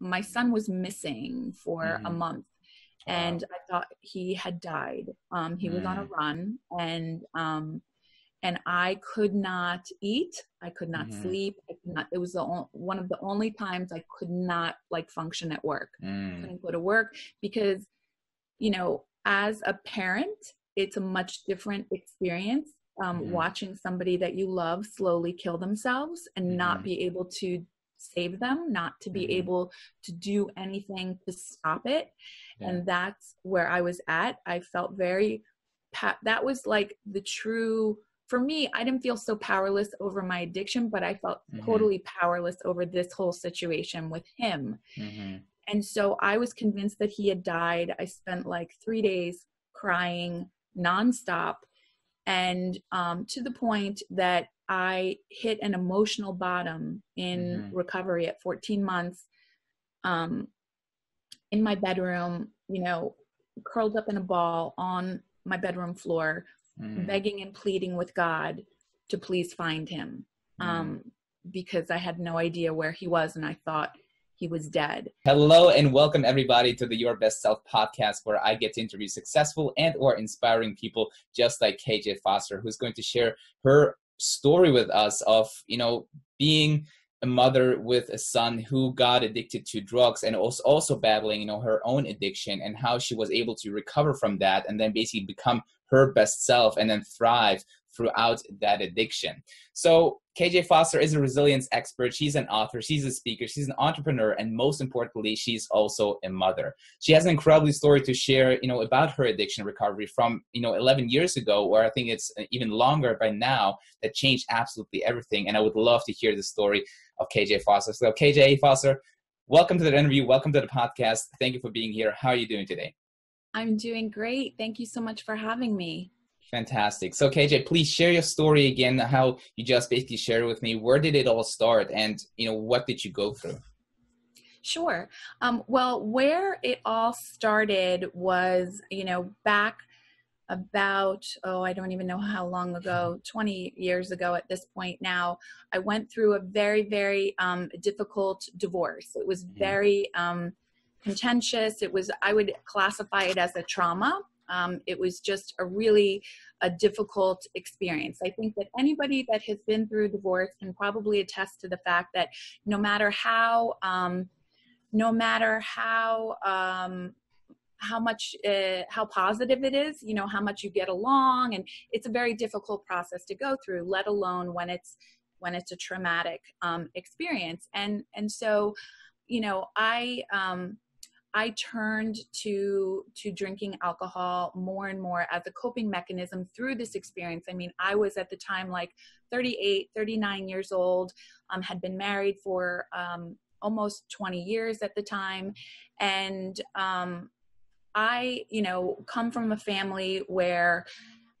my son was missing for Mhm. a month and I thought he had died. Um, he was on a Mm. run, and um, and I could not eat. I could not Mhm. sleep. I could not. It was the on, one of the only times I could not like function at work. Mm. Couldn't go to work because, you know, as a parent, it's a much different experience. Um, Mhm. Watching somebody that you love slowly kill themselves and not be able to save them, not to be Mhm. able to do anything to stop it Yeah. and that's where i was at i felt very pa- that was like the true for me i didn't feel so powerless over my addiction but i felt Mhm. totally powerless over this whole situation with him Mhm. and so i was convinced that he had died i spent like three days crying nonstop and um, to the point that i hit an emotional bottom in Mhm. recovery at 14 months um, in my bedroom, you know, curled up in a ball on my bedroom floor, Mm. begging and pleading with God to please find him. Mm. Um, because I had no idea where he was and I thought he was dead. Hello and welcome everybody to the Your Best Self podcast where I get to interview successful and or inspiring people just like KJ Foster who's going to share her story with us of, you know, being a mother with a son who got addicted to drugs and also also battling, you know, her own addiction and how she was able to recover from that and then basically become her best self and then thrive throughout that addiction. So KJ Foster is a resilience expert. She's an author, she's a speaker, she's an entrepreneur, and most importantly, she's also a mother. She has an incredible story to share, you know, about her addiction recovery from, you know, 11 years ago, or I think it's uh, even longer by now, that changed absolutely everything. And I would love to hear the story of KJ Foster. So KJ Foster, welcome to the interview. Welcome to the podcast. Thank you for being here. How are you doing today? I'm doing great. Thank you so much for having me. Fantastic. So KJ, please share your story again, how you just basically shared with me. Where did it all start and you know what did you go through? Sure. Um, well, where it all started was, you know, back about, oh, I don't even know how long ago, 20 years ago at this point now, I went through a very, very um, difficult divorce. It was Mhm. very um, contentious. It was, I would classify it as a trauma. Um, it was just a really a difficult experience. I think that anybody that has been through divorce can probably attest to the fact that no matter how um, no matter how um, how much uh, how positive it is you know how much you get along and it's a very difficult process to go through let alone when it's when it's a traumatic um, experience and and so you know i um, I turned to to drinking alcohol more and more as a coping mechanism through this experience. I mean, I was at the time like 38, 39 years old, um, had been married for um, almost 20 years at the time, and um, I, you know, come from a family where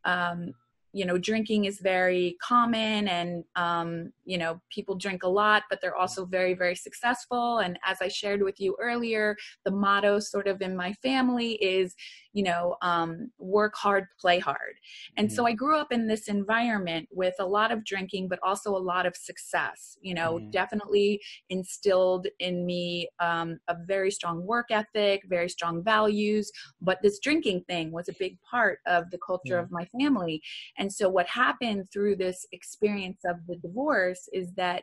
um, you know drinking is very common and um, you know people drink a lot but they're also very very successful and as i shared with you earlier the motto sort of in my family is you know um, work hard play hard and so i grew up in this environment with a lot of drinking but also a lot of success you know Mhm. definitely instilled in me um, a very strong work ethic very strong values but this drinking thing was a big part of the culture Yeah. of my family and so what happened through this experience of the divorce is that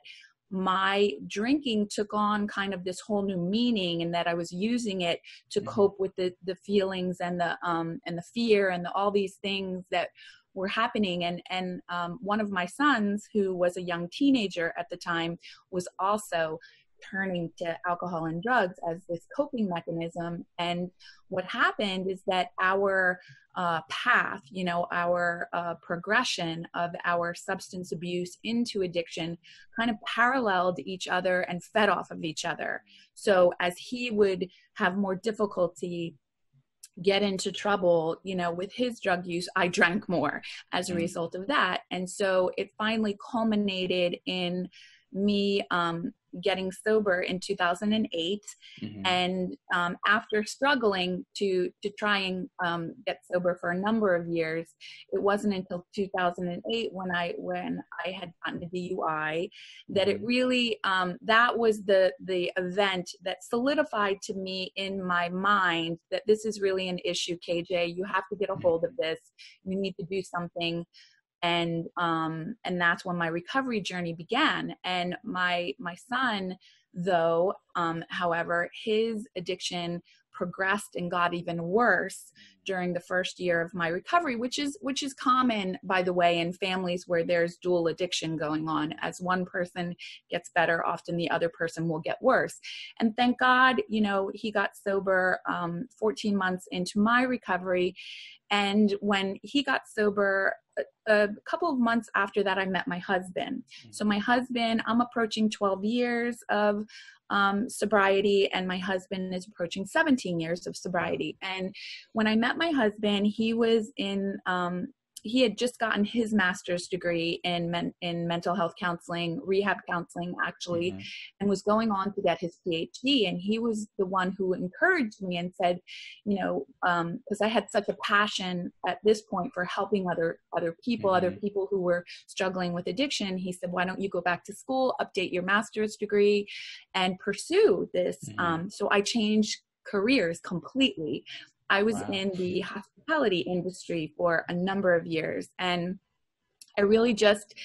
my drinking took on kind of this whole new meaning and that I was using it to Mhm. cope with the the feelings and the um and the fear and the, all these things that were happening and and um, one of my sons who was a young teenager at the time was also turning to alcohol and drugs as this coping mechanism and what happened is that our uh, path, you know, our uh, progression of our substance abuse into addiction kind of paralleled each other and fed off of each other. So as he would have more difficulty get into trouble, you know, with his drug use, I drank more as a Mm. result of that. And so it finally culminated in me um, getting sober in 2008 mm-hmm. and um, after struggling to to try and um, get sober for a number of years it wasn't until 2008 when i when i had gotten a dui that it mm-hmm. really um, that was the the event that solidified to me in my mind that this is really an issue kj you have to get a mm-hmm. hold of this you need to do something and um and that's when my recovery journey began. And my my son though um however his addiction progressed and got even worse during the first year of my recovery which is which is common by the way in families where there's dual addiction going on. As one person gets better often the other person will get worse. And thank god you know he got sober um, 14 months into my recovery. And when he got sober a couple of months after that, I met my husband. Mm. So, my husband, I'm approaching 12 years of um, sobriety, and my husband is approaching 17 years of sobriety. And when I met my husband, he was in um, he had just gotten his master's degree in men, in mental health counseling, rehab counseling actually, mm-hmm. and was going on to get his PhD. And he was the one who encouraged me and said, you know, because um, I had such a passion at this point for helping other other people, mm-hmm. other people who were struggling with addiction. He said, why don't you go back to school, update your master's degree, and pursue this? Mm-hmm. Um, so I changed careers completely I was wow. in the hospitality industry for a number of years. And I really just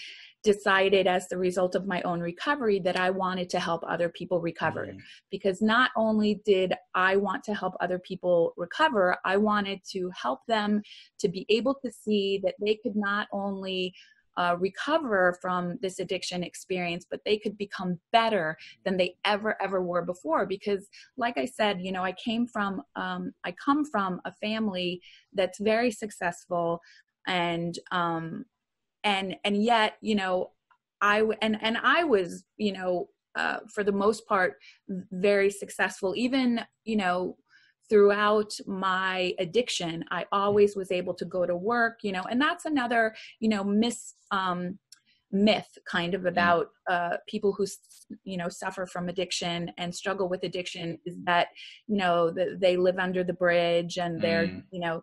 decided as the result of my own recovery that I wanted to help other people recover. Mm-hmm. Because not only did I want to help other people recover, I wanted to help them to be able to see that they could not only uh, recover from this addiction experience, but they could become better than they ever ever were before. Because, like I said, you know, I came from um, I come from a family that's very successful, and um, and and yet, you know, I and and I was, you know, uh, for the most part, very successful. Even you know throughout my addiction i always was able to go to work you know and that's another you know miss um, myth kind of mm. about uh, people who you know suffer from addiction and struggle with addiction is that you know the, they live under the bridge and they're mm. you know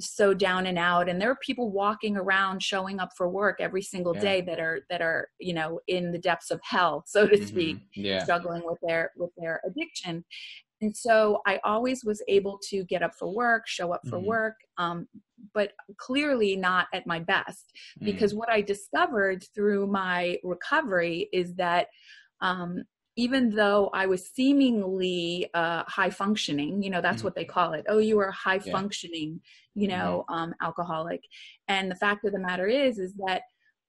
so down and out and there are people walking around showing up for work every single yeah. day that are that are you know in the depths of hell so to mm-hmm. speak yeah. struggling with their with their addiction and so I always was able to get up for work, show up for mm-hmm. work, um, but clearly not at my best. Mm-hmm. Because what I discovered through my recovery is that um, even though I was seemingly uh, high functioning, you know, that's mm-hmm. what they call it. Oh, you are high yeah. functioning, you mm-hmm. know, um, alcoholic. And the fact of the matter is, is that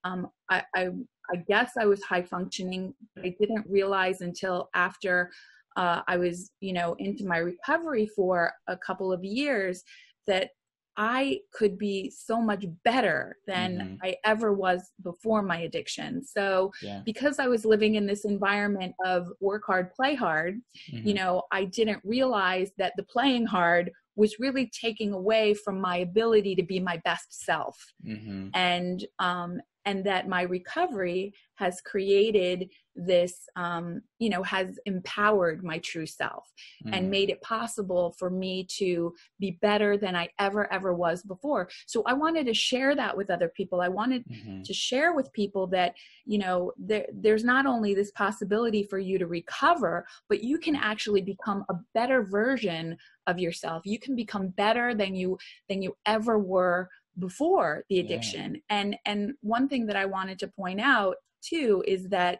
um, I, I, I guess I was high functioning, I didn't realize until after uh, I was, you know, into my recovery for a couple of years that I could be so much better than mm-hmm. I ever was before my addiction. So, yeah. because I was living in this environment of work hard, play hard, mm-hmm. you know, I didn't realize that the playing hard was really taking away from my ability to be my best self. Mm-hmm. And um and that my recovery has created this um, you know has empowered my true self mm. and made it possible for me to be better than i ever ever was before so i wanted to share that with other people i wanted mm-hmm. to share with people that you know there, there's not only this possibility for you to recover but you can actually become a better version of yourself you can become better than you than you ever were before the addiction yeah. and and one thing that i wanted to point out too is that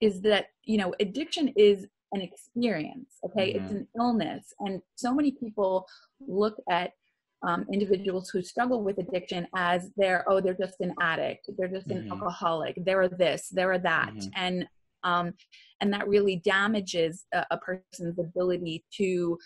is that you know addiction is an experience okay mm-hmm. it's an illness and so many people look at um, individuals who struggle with addiction as they're oh they're just an addict they're just mm-hmm. an alcoholic they're this they're that mm-hmm. and um, and that really damages a, a, person's ability to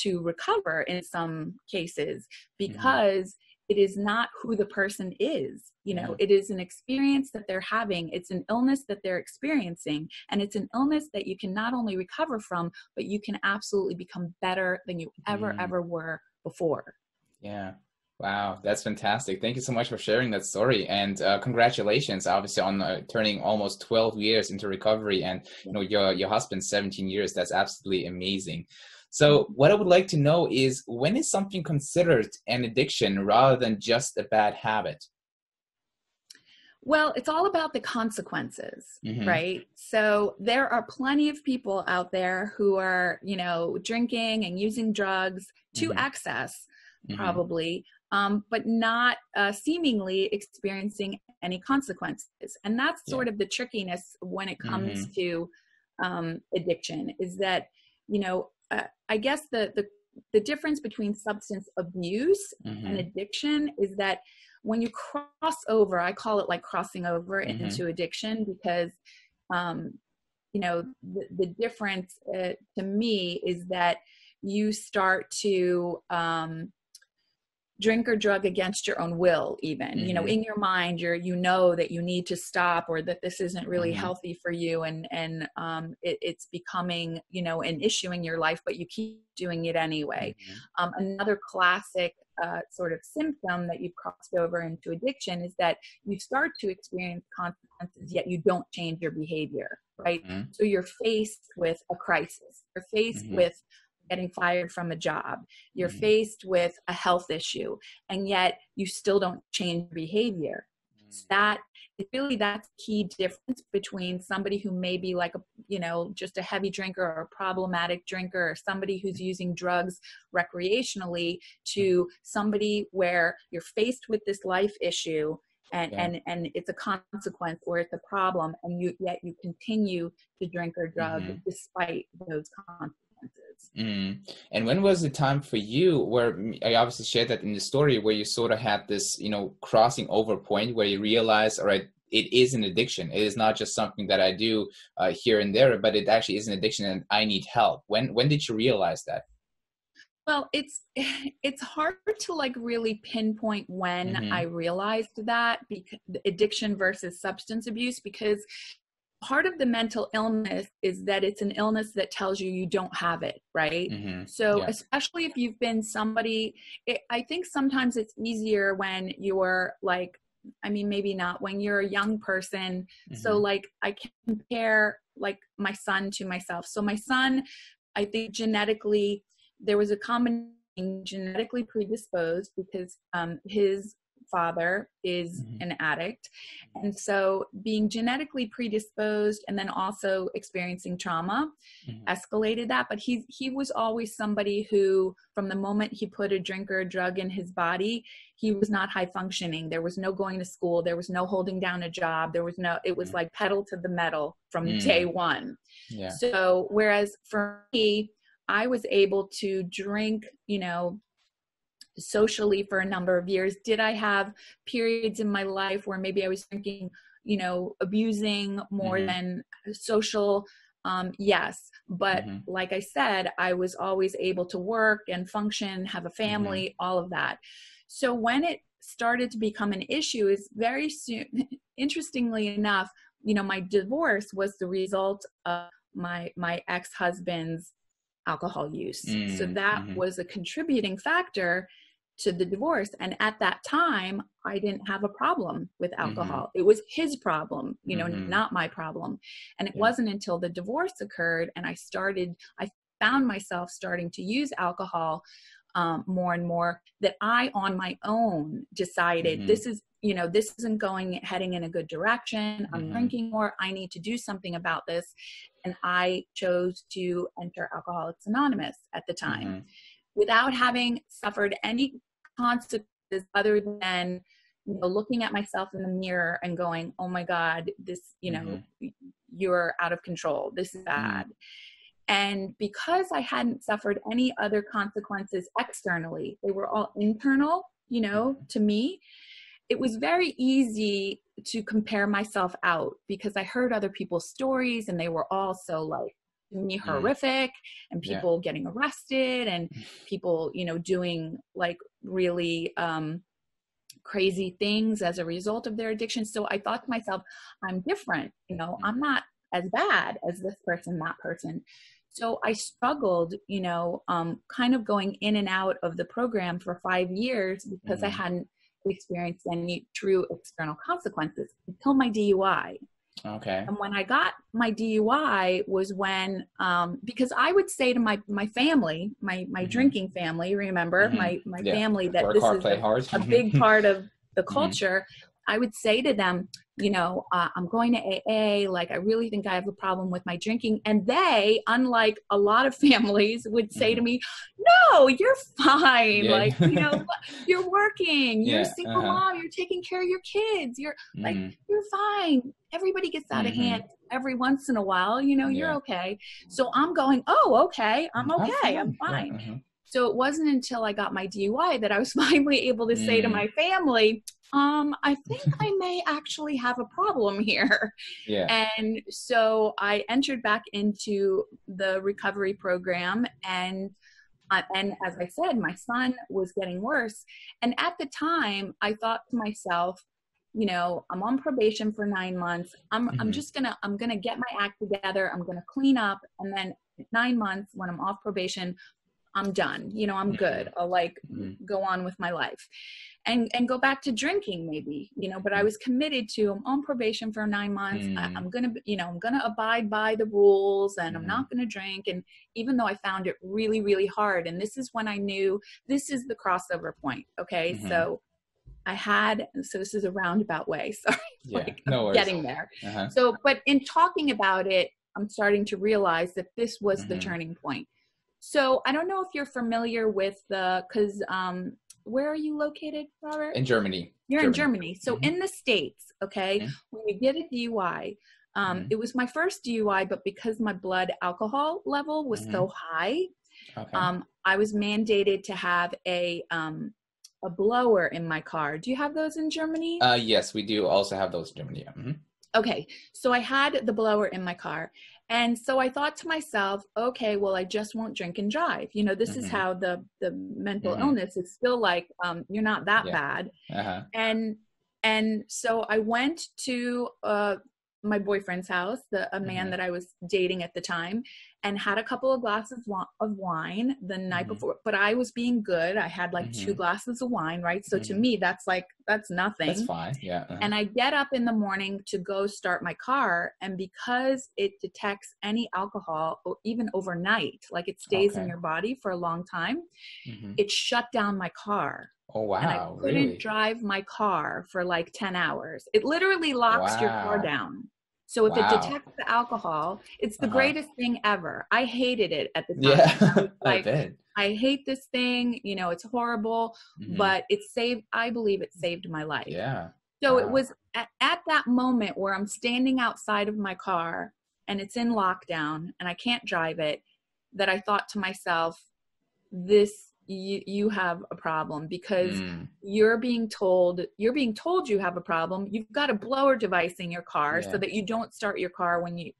to recover in some cases mm-hmm. because it is not who the person is you know it is an experience that they're having it's an illness that they're experiencing and it's an illness that you can not only recover from but you can absolutely become better than you ever mm. ever were before yeah Wow, that's fantastic. Thank you so much for sharing that story. And uh, congratulations, obviously, on uh, turning almost 12 years into recovery and, you know, your, your husband 17 years. That's absolutely amazing. So what I would like to know is when is something considered an addiction rather than just a bad habit? Well, it's all about the consequences, mm-hmm. right? So there are plenty of people out there who are, you know, drinking and using drugs to mm-hmm. excess, mm-hmm. probably, um, but not uh, seemingly experiencing any consequences. And that's yeah. sort of the trickiness when it comes mm-hmm. to um, addiction is that, you know, uh, I guess the, the, the difference between substance abuse and mm-hmm. addiction is that when you cross over, I call it like crossing over mm-hmm. into addiction because, um, you know, the, the difference uh, to me is that you start to um, drink or drug against your own will even mm-hmm. you know mm-hmm. in your mind you're you know that you need to stop or that this isn't really mm-hmm. healthy for you and and um, it, it's becoming you know an issue in your life but you keep doing it anyway mm-hmm. um, another classic uh, sort of symptom that you've crossed over into addiction is that you start to experience consequences yet you don't change your behavior right mm-hmm. so you're faced with a crisis you're faced mm-hmm. with getting fired from a job you're mm-hmm. faced with a health issue and yet you still don't change behavior mm-hmm. that is really that's key difference between somebody who may be like a you know just a heavy drinker or a problematic drinker or somebody who's mm-hmm. using drugs recreationally to mm-hmm. somebody where you're faced with this life issue and yeah. and and it's a consequence or it's a problem and you yet you continue to drink or drug mm-hmm. despite those consequences Mm. And when was the time for you where I obviously shared that in the story where you sort of had this, you know, crossing over point where you realize, all right, it is an addiction. It is not just something that I do uh, here and there, but it actually is an addiction and I need help. When when did you realize that? Well, it's it's hard to like really pinpoint when mm-hmm. I realized that because addiction versus substance abuse because part of the mental illness is that it's an illness that tells you you don't have it right mm-hmm. so yeah. especially if you've been somebody it, i think sometimes it's easier when you're like i mean maybe not when you're a young person mm-hmm. so like i compare like my son to myself so my son i think genetically there was a common genetically predisposed because um, his father is mm-hmm. an addict. And so being genetically predisposed and then also experiencing trauma mm-hmm. escalated that. But he he was always somebody who from the moment he put a drink or a drug in his body, he was not high functioning. There was no going to school, there was no holding down a job, there was no it was mm-hmm. like pedal to the metal from mm. day one. Yeah. So whereas for me, I was able to drink, you know, socially for a number of years did i have periods in my life where maybe i was drinking you know abusing more mm-hmm. than social um, yes but mm-hmm. like i said i was always able to work and function have a family mm-hmm. all of that so when it started to become an issue is very soon interestingly enough you know my divorce was the result of my my ex-husband's alcohol use mm, so that mm-hmm. was a contributing factor to the divorce and at that time i didn't have a problem with mm-hmm. alcohol mm-hmm. it was his problem you know mm-hmm. not my problem and it yeah. wasn't until the divorce occurred and i started i found myself starting to use alcohol um, more and more that i on my own decided mm-hmm. this is you know this isn't going heading in a good direction i'm mm-hmm. drinking more i need to do something about this and i chose to enter alcoholics anonymous at the time mm-hmm without having suffered any consequences other than you know looking at myself in the mirror and going oh my god this you know mm-hmm. you're out of control this is mm-hmm. bad mm-hmm. and because i hadn't suffered any other consequences externally they were all internal you know mm-hmm. to me it was very easy to compare myself out because i heard other people's stories and they were all so like me mm. horrific and people yeah. getting arrested and mm. people you know doing like really um crazy things as a result of their addiction so i thought to myself i'm different you know i'm not as bad as this person that person So I struggled, you know, um, kind of going in and out of the program for five years because mm-hmm. I hadn't experienced any true external consequences until my DUI. Okay. And when I got my DUI was when, um, because I would say to my my family, my my mm-hmm. drinking family, remember mm-hmm. my my yeah. family that Work this hard, is a, a, big part of the mm-hmm. culture. I would say to them, you know, uh, I'm going to AA. Like, I really think I have a problem with my drinking. And they, unlike a lot of families, would say to mm-hmm. me, No, you're fine. Yeah. Like, you know, you're working, you're a single uh-huh. mom, you're taking care of your kids, you're mm-hmm. like, you're fine. Everybody gets out mm-hmm. of hand every once in a while, you know, you're okay. So I'm going, Oh, okay, I'm okay, I'm fine. Uh-huh. So it wasn't until I got my DUI that I was finally able to say to mm. my family, um, I think I may actually have a problem here. Yeah. And so I entered back into the recovery program and uh, and as I said, my son was getting worse. And at the time, I thought to myself, you know, I'm on probation for nine months. I'm mm-hmm. I'm just gonna I'm gonna get my act together. I'm gonna clean up, and then nine months when I'm off probation, I'm done. You know, I'm mm-hmm. good. I'll like mm-hmm. go on with my life and and go back to drinking maybe you know but i mm. was committed to i'm on probation for nine months mm. I, am gonna you know i'm gonna abide by the rules and mm. i'm not gonna drink and even though i found it really really hard and this is when i knew this is the crossover point okay mm-hmm. so i had so this is a roundabout way sorry yeah, like no getting there uh-huh. so but in talking about it i'm starting to realize that this was mm-hmm. the turning point so I don't know if you're familiar with the because um, where are you located, Robert? In Germany. You're Germany. in Germany. So mm-hmm. in the States, okay, mm-hmm. when you get a DUI, um, mm-hmm. it was my first DUI, but because my blood alcohol level was so mm-hmm. high, okay. um, I was mandated to have a um, a blower in my car. Do you have those in Germany? Uh, yes, we do also have those in Germany. Mm-hmm. Okay, so I had the blower in my car, and so i thought to myself okay well i just won't drink and drive you know this mm-hmm. is how the the mental mm-hmm. illness is still like um, you're not that yeah. bad uh-huh. and and so i went to uh, my boyfriend's house the a man mm-hmm. that i was dating at the time and had a couple of glasses of wine the night mm-hmm. before but i was being good i had like mm-hmm. two glasses of wine right so mm-hmm. to me that's like that's nothing that's fine yeah uh-huh. and i get up in the morning to go start my car and because it detects any alcohol even overnight like it stays okay. in your body for a long time mm-hmm. it shut down my car Oh wow! And I couldn't really? drive my car for like ten hours. It literally locks wow. your car down. So if wow. it detects the alcohol, it's the uh-huh. greatest thing ever. I hated it at the time. Yeah, like, I, I, hate this thing. You know, it's horrible, mm-hmm. but it saved. I believe it saved my life. Yeah. So wow. it was at, at that moment where I'm standing outside of my car and it's in lockdown and I can't drive it that I thought to myself, this you you have a problem because mm. you're being told you're being told you have a problem you've got a blower device in your car yeah. so that you don't start your car when you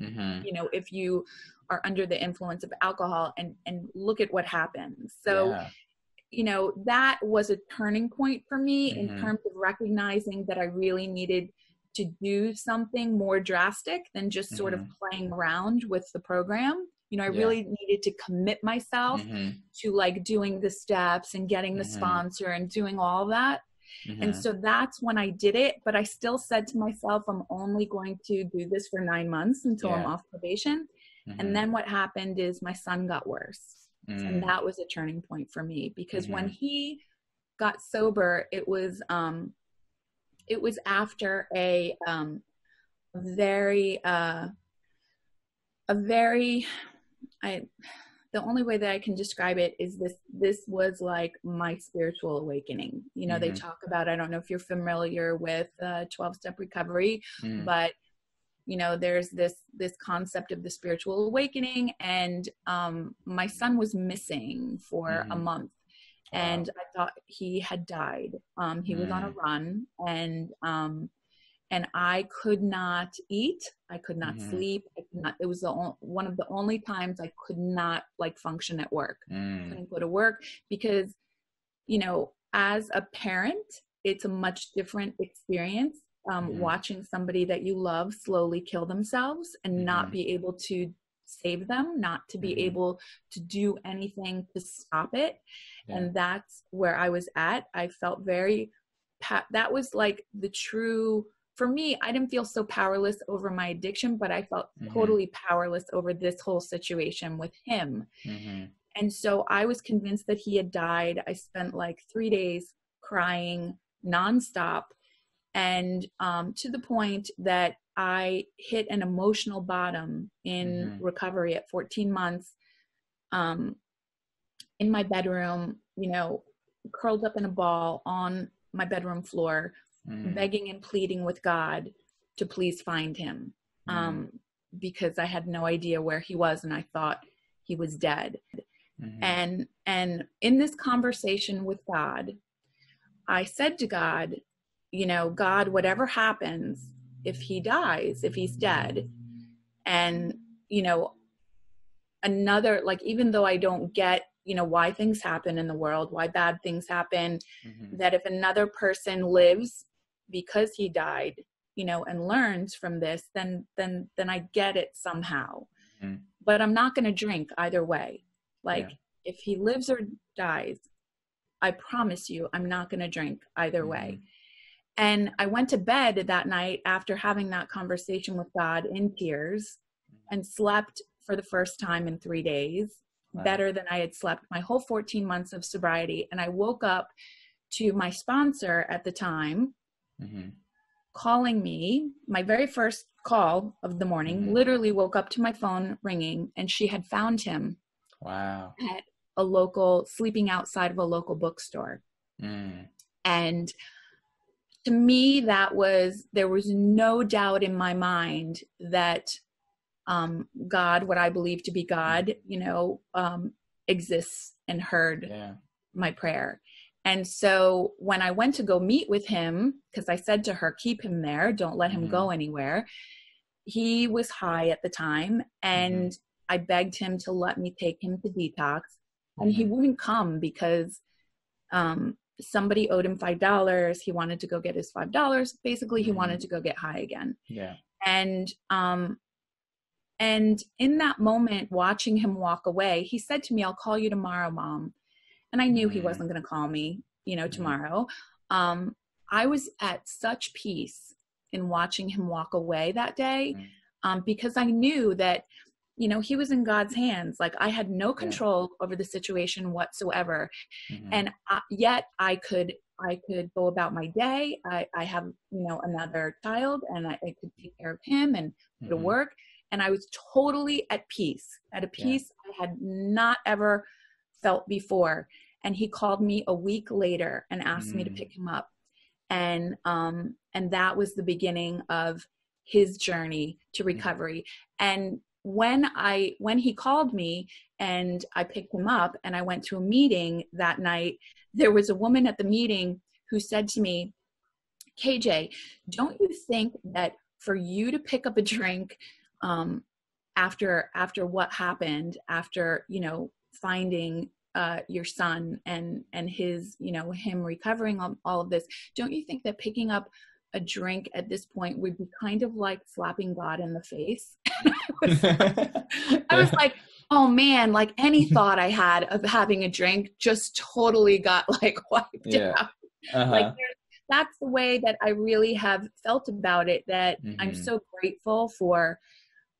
mm-hmm. you know if you are under the influence of alcohol and and look at what happens so yeah. you know that was a turning point for me mm-hmm. in terms of recognizing that i really needed to do something more drastic than just sort mm-hmm. of playing around with the program you know i yeah. really needed to commit myself mm-hmm. to like doing the steps and getting the mm-hmm. sponsor and doing all that mm-hmm. and so that's when i did it but i still said to myself i'm only going to do this for nine months until yeah. i'm off probation and mm-hmm. then what happened is my son got worse and mm. that was a turning point for me because when mm-hmm. he got sober it was um it was after a um very uh a very I the only way that I can describe it is this this was like my spiritual awakening. You know, mm-hmm. they talk about I don't know if you're familiar with uh 12 step recovery, mm. but you know, there's this this concept of the spiritual awakening and um my son was missing for mm-hmm. a month and wow. I thought he had died. Um he mm. was on a mm. run and um and I could not eat. I could not mm-hmm. sleep. I could not. It was the only, one of the only times I could not like function at work. Mm. Couldn't go to work because, you know, as a parent, it's a much different experience. Um, mm-hmm. Watching somebody that you love slowly kill themselves and mm-hmm. not be able to save them, not to be Mhm. able to do anything to stop it. Yeah. And that's where I was at. I felt very, pa- that was like the true, for me, I didn't feel so powerless over my addiction, but I felt Mhm. totally powerless over this whole situation with him. Mhm. And so I was convinced that he had died. I spent like three days crying nonstop, and um, to the point that I hit an emotional bottom in Mhm. recovery at 14 months. Um, in my bedroom, you know, curled up in a ball on my bedroom floor, Mhm. begging and pleading with God to please find him Mhm. um, because I had no idea where he was and I thought he was dead. Mhm. And and in this conversation with God, I said to God, you know, God, whatever happens, if he dies, if he's dead, and you know, another like even though I don't get you know why things happen in the world, why bad things happen, Mhm. that if another person lives because he died you know and learns from this then then then i get it somehow Mhm. but i'm not going to drink either way like Yeah. if he lives or dies i promise you i'm not going to drink either way and i went to bed that night after having that conversation with god in tears and slept for the first time in 3 days Wow. better than i had slept my whole 14 months of sobriety and i woke up to my sponsor at the time Mhm. calling me my very first call of the morning Mhm. literally woke up to my phone ringing and she had found him Wow. at a local sleeping outside of a local bookstore Mm. and to me that was there was no doubt in my mind that um god what i believe to be god you know um exists and heard Yeah. my prayer. And so when I went to go meet with him, because I said to her, keep him there, don't let him Mhm. go anywhere, he was high at the time. And I begged him to let me take him to detox. And he Mhm. wouldn't come because um, somebody owed him $5. He wanted to go get his $5. Basically, he wanted to go get high again Yeah. and um and in that moment watching him walk away he said to me i'll call you tomorrow mom and i knew he Mhm. wasn't going to call me you know Mhm. tomorrow um i was at such peace in watching him walk away that day Mhm. um because i knew that you know he was in god's hands like i had no Yeah. control over the situation whatsoever Mhm. and I, yet i could i could go about my day i i have you know another child and i, I could take care of him and go to Mhm. work and i was totally at peace at a Yeah. peace i had not ever felt before. And he called me a week later and asked me to Mm. pick him up. And um and that was the beginning of his journey to recovery. And when i when he called me and i picked him up and i went to a meeting that night there was a woman at the meeting who said to me kj don't you think that for you to pick up a drink um, after after what happened after you know finding uh, your son and and his you know him recovering on all of this don't you think that picking up a drink at this point would be kind of like slapping god in the face I was like, oh man, like any thought I had of having a drink just totally got like wiped Yeah. out. uh-huh. Like that's the way that I really have felt about it. That I'm Mhm. so grateful for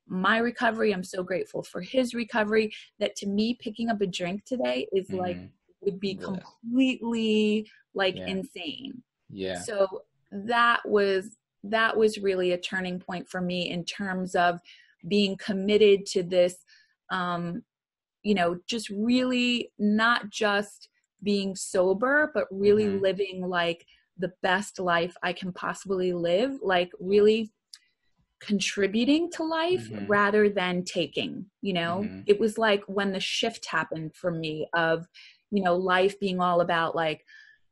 my recovery. I'm so grateful for his recovery. That to me, picking up a drink today is like Mhm. would be Yeah. completely like Yeah. insane yeah. so that was that was really a turning point for me in terms of being committed to this um you know just really not just being sober but really Mhm. living like the best life i can possibly live like really contributing to life Mhm. rather than taking you know Mhm. it was like when the shift happened for me of you know life being all about like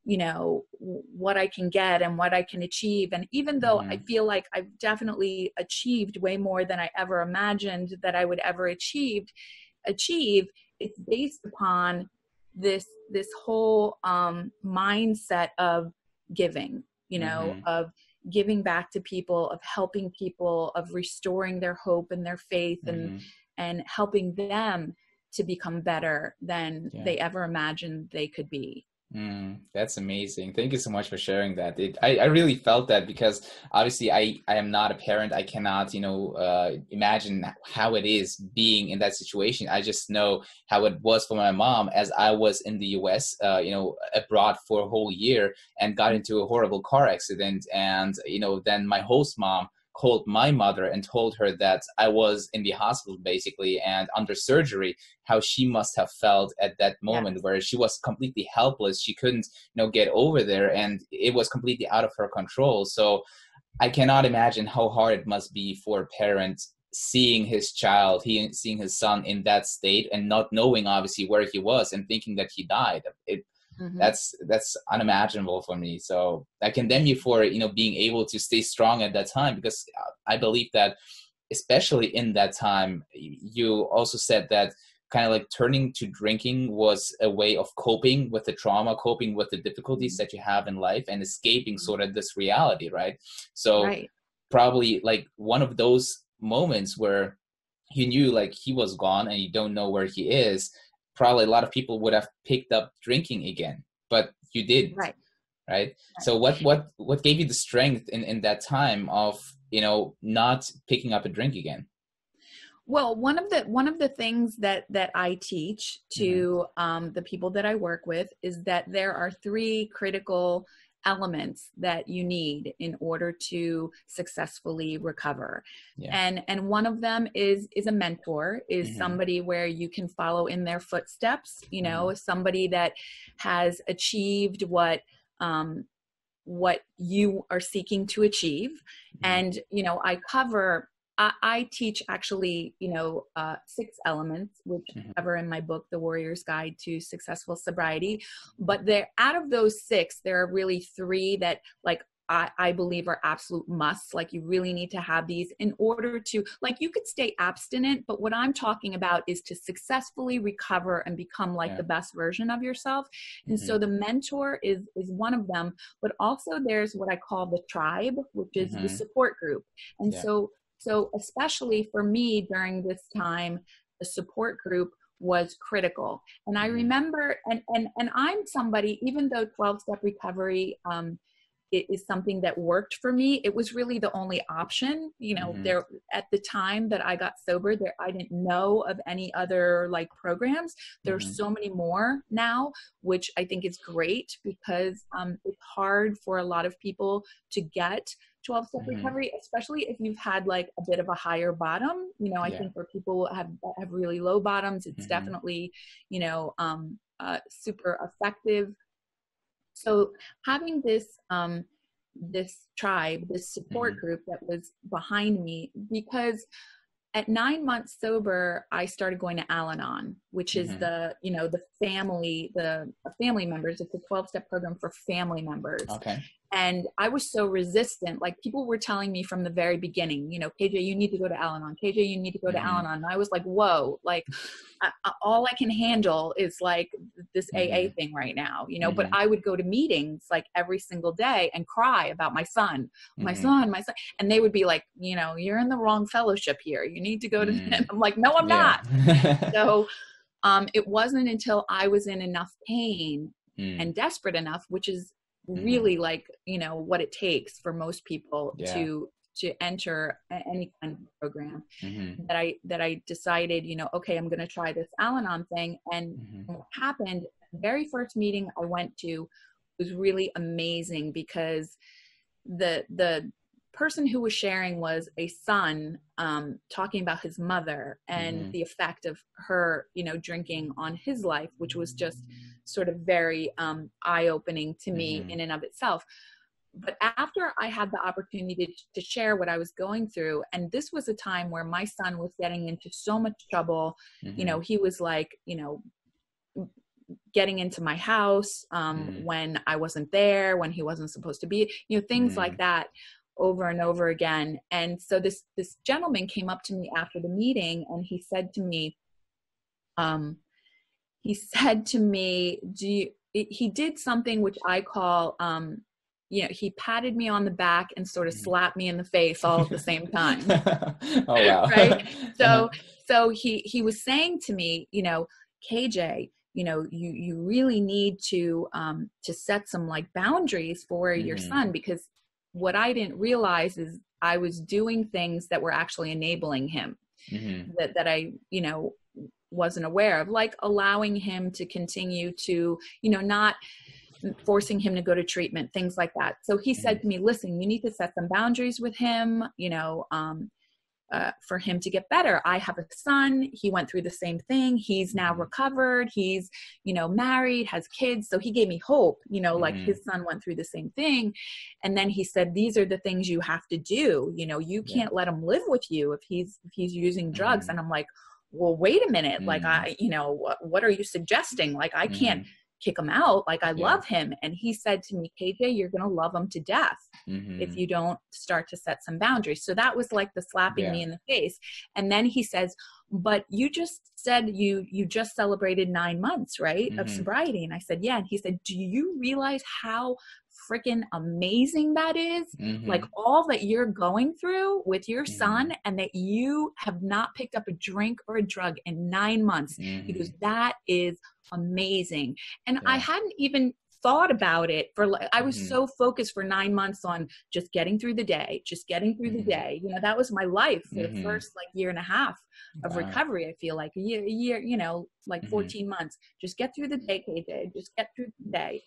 you know what i can get and what i can achieve and even though i Mhm. feel like i've definitely achieved way more than i ever imagined that i would ever achieved achieve it's based upon this this whole um mindset of giving you know Mhm. of giving back to people of helping people of restoring their hope and their faith and Mhm. and helping them to become better than yeah. they ever imagined they could be. Mm, that's amazing. Thank you so much for sharing that. It, I, I really felt that because obviously I, I am not a parent. I cannot, you know, uh, imagine how it is being in that situation. I just know how it was for my mom as I was in the U.S., uh, you know, abroad for a whole year and got into a horrible car accident. And, you know, then my host mom called my mother and told her that I was in the hospital basically and under surgery, how she must have felt at that moment yes. where she was completely helpless. She couldn't, you know, get over there and it was completely out of her control. So I cannot imagine how hard it must be for a parent seeing his child, he seeing his son in that state and not knowing obviously where he was and thinking that he died. It Mm-hmm. That's that's unimaginable for me. So I condemn you for you know being able to stay strong at that time because I believe that especially in that time you also said that kind of like turning to drinking was a way of coping with the trauma coping with the difficulties mm-hmm. that you have in life and escaping mm-hmm. sort of this reality right so right. probably like one of those moments where you knew like he was gone and you don't know where he is probably a lot of people would have picked up drinking again but you did right right, right. so what what what gave you the strength in in that time of you know not picking up a drink again well one of the one of the things that that i teach to mm-hmm. um, the people that i work with is that there are three critical elements that you need in order to successfully recover yeah. and and one of them is is a mentor is mm-hmm. somebody where you can follow in their footsteps you know mm-hmm. somebody that has achieved what um what you are seeking to achieve mm-hmm. and you know i cover I, I teach actually, you know, uh, six elements, which mm-hmm. cover in my book, The Warrior's Guide to Successful Sobriety. But there, out of those six, there are really three that, like, I, I, believe are absolute musts. Like you really need to have these in order to like you could stay abstinent, but what I'm talking about is to successfully recover and become like yeah. the best version of yourself. And mm-hmm. so the mentor is is one of them, but also there's what I call the tribe, which is mm-hmm. the support group. And yeah. so so, especially for me during this time, the support group was critical. And I mm-hmm. remember, and and and I'm somebody, even though 12 step recovery um, it is something that worked for me. It was really the only option. You know, mm-hmm. there at the time that I got sober, there I didn't know of any other like programs. There mm-hmm. are so many more now, which I think is great because um, it's hard for a lot of people to get 12 step mm-hmm. recovery especially if you've had like a bit of a higher bottom you know i yeah. think for people have have really low bottoms it's mm-hmm. definitely you know um, uh, super effective so having this um, this tribe this support mm-hmm. group that was behind me because at nine months sober i started going to al-anon which is mm-hmm. the you know the family the family members it's a 12 step program for family members okay and I was so resistant. Like people were telling me from the very beginning, you know, KJ, you need to go to Al-Anon. KJ, you need to go to mm-hmm. Al-Anon. And I was like, whoa, like I, I, all I can handle is like this mm-hmm. AA thing right now, you know. Mm-hmm. But I would go to meetings like every single day and cry about my son, my mm-hmm. son, my son, and they would be like, you know, you're in the wrong fellowship here. You need to go to. Mm. I'm like, no, I'm yeah. not. so um, it wasn't until I was in enough pain mm. and desperate enough, which is mm-hmm. really like you know what it takes for most people yeah. to to enter any kind of program mm-hmm. that i that i decided you know okay i'm going to try this al-anon thing and mm-hmm. what happened the very first meeting i went to was really amazing because the the person who was sharing was a son um, talking about his mother and mm-hmm. the effect of her, you know, drinking on his life, which was just sort of very um, eye-opening to me mm-hmm. in and of itself. But after I had the opportunity to, to share what I was going through, and this was a time where my son was getting into so much trouble, mm-hmm. you know, he was like, you know, getting into my house um, mm. when I wasn't there, when he wasn't supposed to be, you know, things mm. like that over and over again. And so this this gentleman came up to me after the meeting and he said to me, um, he said to me, do you, he did something which I call um, you know, he patted me on the back and sort of mm-hmm. slapped me in the face all at the same time. oh wow. right? So so he he was saying to me you know kj you know you you really need to um to set some like boundaries for mm-hmm. your son because what i didn't realize is i was doing things that were actually enabling him mm-hmm. that that i you know wasn't aware of like allowing him to continue to you know not forcing him to go to treatment things like that so he said mm-hmm. to me listen you need to set some boundaries with him you know um, uh, for him to get better. I have a son. He went through the same thing. He's now mm-hmm. recovered. He's, you know, married, has kids. So he gave me hope, you know, like mm-hmm. his son went through the same thing. And then he said, these are the things you have to do. You know, you can't yeah. let him live with you if he's, if he's using drugs. Mm-hmm. And I'm like, well, wait a minute. Like, mm-hmm. I, you know, what, what are you suggesting? Like, I can't mm-hmm kick him out. Like I yeah. love him. And he said to me, KJ, you're gonna love him to death mm-hmm. if you don't start to set some boundaries. So that was like the slapping yeah. me in the face. And then he says, But you just said you you just celebrated nine months, right? Mm-hmm. Of sobriety. And I said, Yeah. And he said, Do you realize how freaking amazing that is mm-hmm. like all that you're going through with your mm-hmm. son and that you have not picked up a drink or a drug in nine months mm-hmm. because that is amazing. And yeah. I hadn't even thought about it for like I was mm-hmm. so focused for 9 months on just getting through the day, just getting through mm-hmm. the day. You know, that was my life for mm-hmm. the first like year and a half of wow. recovery. I feel like a year, a year, you know, like mm-hmm. 14 months. Just get through the day, KJ. Just get through the day.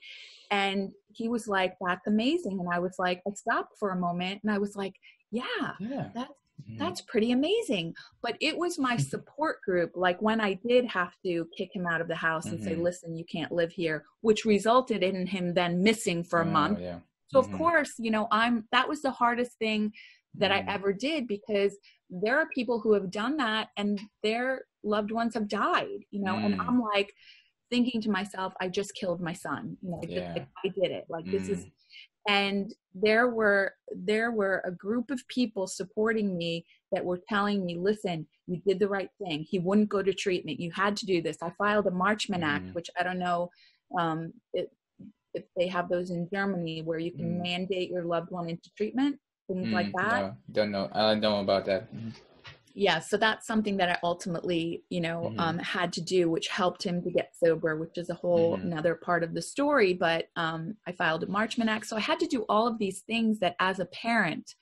And he was like, "That's amazing." And I was like, I stopped for a moment, and I was like, "Yeah, yeah. that's Mm-hmm. That's pretty amazing. But it was my mm-hmm. support group. Like when I did have to kick him out of the house and mm-hmm. say, listen, you can't live here, which resulted in him then missing for a oh, month. Yeah. So, mm-hmm. of course, you know, I'm that was the hardest thing that I mm-hmm. ever did because there are people who have done that and their loved ones have died, you know, and mm. I'm like, thinking to myself, I just killed my son. You know, yeah. I did it. Like mm. this is and there were there were a group of people supporting me that were telling me listen you did the right thing he wouldn't go to treatment you had to do this i filed a marchman act mm. which i don't know um, it, if they have those in germany where you can mm. mandate your loved one into treatment things mm, like that no, don't know i don't know about that mm-hmm yeah so that's something that i ultimately you know mm-hmm. um, had to do which helped him to get sober which is a whole mm-hmm. another part of the story but um, i filed a marchman act so i had to do all of these things that as a parent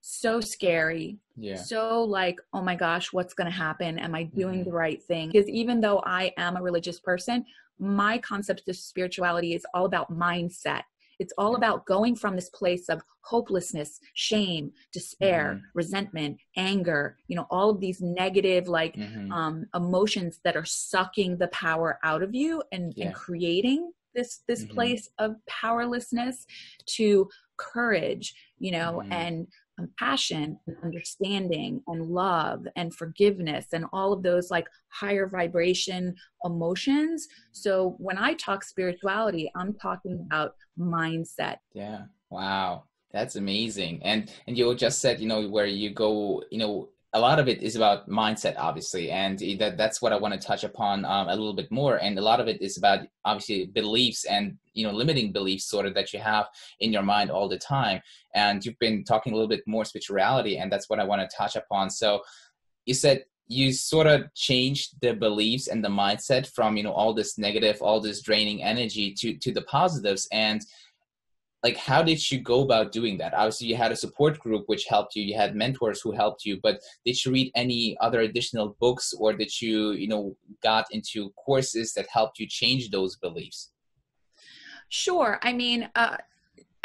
so scary yeah so like oh my gosh what's going to happen am i doing mm-hmm. the right thing because even though i am a religious person my concept of spirituality is all about mindset it's all about going from this place of hopelessness, shame, despair, mm-hmm. resentment, anger, you know, all of these negative like mm-hmm. um, emotions that are sucking the power out of you and, yeah. and creating this this mm-hmm. place of powerlessness to courage, you know, mm-hmm. and compassion and mm-hmm. understanding and love and forgiveness and all of those like higher vibration emotions. So when I talk spirituality, I'm talking about mindset. Yeah. Wow. That's amazing. And and you just said, you know, where you go, you know, a lot of it is about mindset obviously and that that's what i want to touch upon um, a little bit more and a lot of it is about obviously beliefs and you know limiting beliefs sort of that you have in your mind all the time and you've been talking a little bit more spirituality and that's what i want to touch upon. So you said you sort of changed the beliefs and the mindset from you know all this negative all this draining energy to to the positives and like how did you go about doing that? Obviously you had a support group which helped you. You had mentors who helped you but did you read any other additional books or did you you know got into courses that helped you change those beliefs? Sure. I mean uh,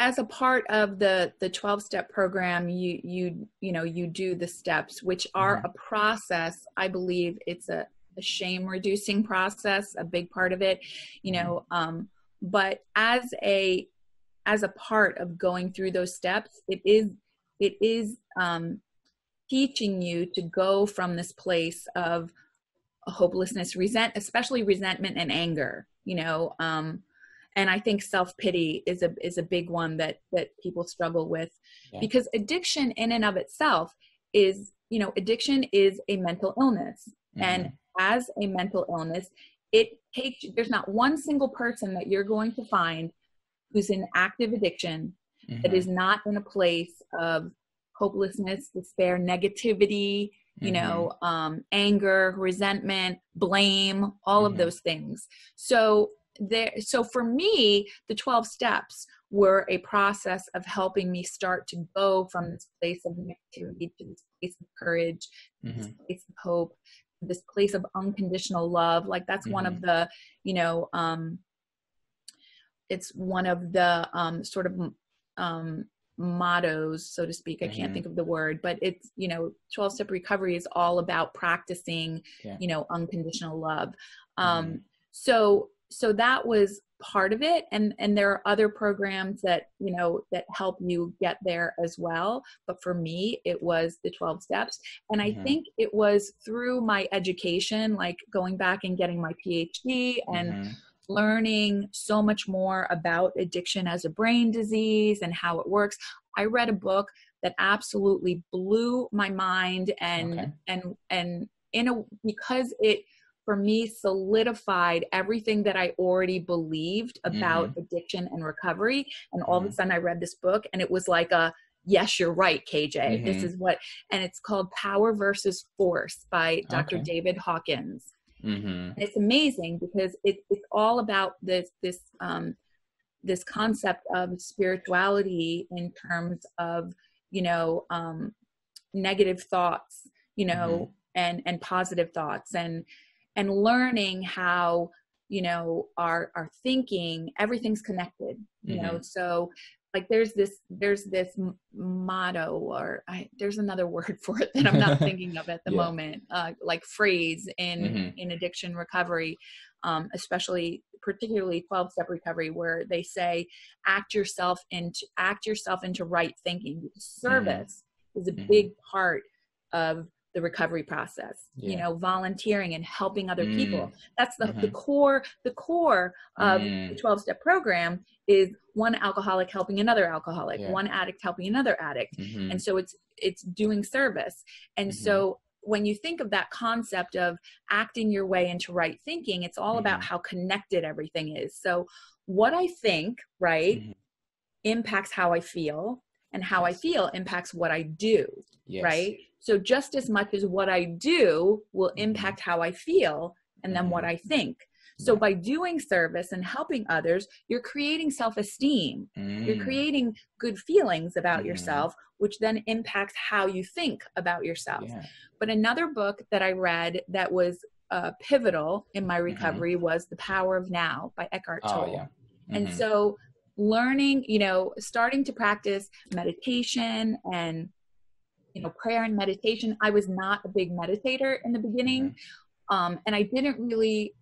as a part of the the 12 step program you you you know you do the steps which are mm-hmm. a process. I believe it's a, a shame reducing process a big part of it you mm-hmm. know um but as a as a part of going through those steps it is it is um, teaching you to go from this place of hopelessness resent especially resentment and anger you know um, and i think self-pity is a is a big one that that people struggle with yeah. because addiction in and of itself is you know addiction is a mental illness mm-hmm. and as a mental illness it takes there's not one single person that you're going to find who's in active addiction mm-hmm. that is not in a place of hopelessness, despair, negativity, you know um, anger resentment blame all of Mhm. those things so there so for me the 12 steps were a process of helping me start to go from this place of negativity to this place of courage this Mhm. place of hope this place of unconditional love like that's one of the you know um it's one of the um sort of um mottos so to speak i can't Mhm. think of the word but it's you know 12 step recovery is all about practicing Yeah. you know unconditional love um so so that was part of it and and there are other programs that you know that help you get there as well but for me it was the 12 steps and i Mhm. think it was through my education like going back and getting my phd and Mhm. Learning so much more about addiction as a brain disease and how it works i read a book that absolutely blew my mind and Okay. and and in a because it for me solidified everything that i already believed about addiction and recovery and all of a Mhm. sudden i read this book and it was like a yes you're right kj this Mhm. is what and it's called power versus force by dr Okay. david hawkins Mhm. and it's amazing because it, it's all about this this um, this concept of spirituality in terms of you know um, negative thoughts you know and and positive thoughts and and learning how you know our our thinking everything's connected you know. So like there's this there's this motto or I, there's another word for it that i'm not thinking of at the Yeah. moment uh, like phrase in Mhm. in addiction recovery um, especially particularly 12 step recovery where they say act yourself into act yourself into right thinking because service is a Mhm. big part of the recovery process you know volunteering and helping other Mm. people that's the, the Mhm. core the core of Mm. the 12 step program is one alcoholic helping another alcoholic Yeah. one addict helping another addict Mhm. and so it's it's doing service and Mhm. so when you think of that concept of acting your way into right thinking it's all about Mhm. how connected everything is so what i think right Mhm. impacts how i feel and how i feel impacts what i do Yes. right so just as much as what i do will Mhm. impact how i feel and then what Mhm. i think so by doing service and helping others you're creating self-esteem you're Mm. creating good feelings about Mhm. yourself which then impacts how you think about yourself Yeah. but another book that i read that was uh, pivotal in my recovery was the power of now by eckhart Mm-hmm. Oh tolle yeah. and Mhm. so learning you know starting to practice meditation and you know prayer and meditation i was not a big meditator in the beginning Mm-hmm. um, and i didn't really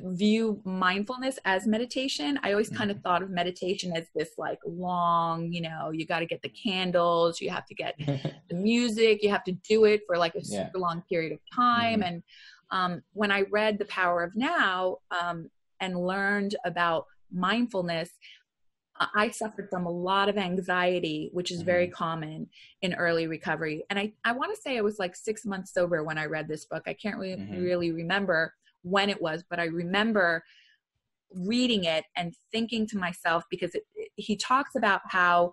view mindfulness as meditation i always kind of thought of meditation as this like long you know you got to get the candles you have to get the music you have to do it for like a Yeah. super long period of time Mhm. and um, when i read the power of now um, and learned about mindfulness I- suffered from a lot of anxiety which is very common in early recovery and i, I want to say i was like six months sober when i read this book i can't re- Mhm. really remember when it was but i remember reading it and thinking to myself because it, it- he talks about how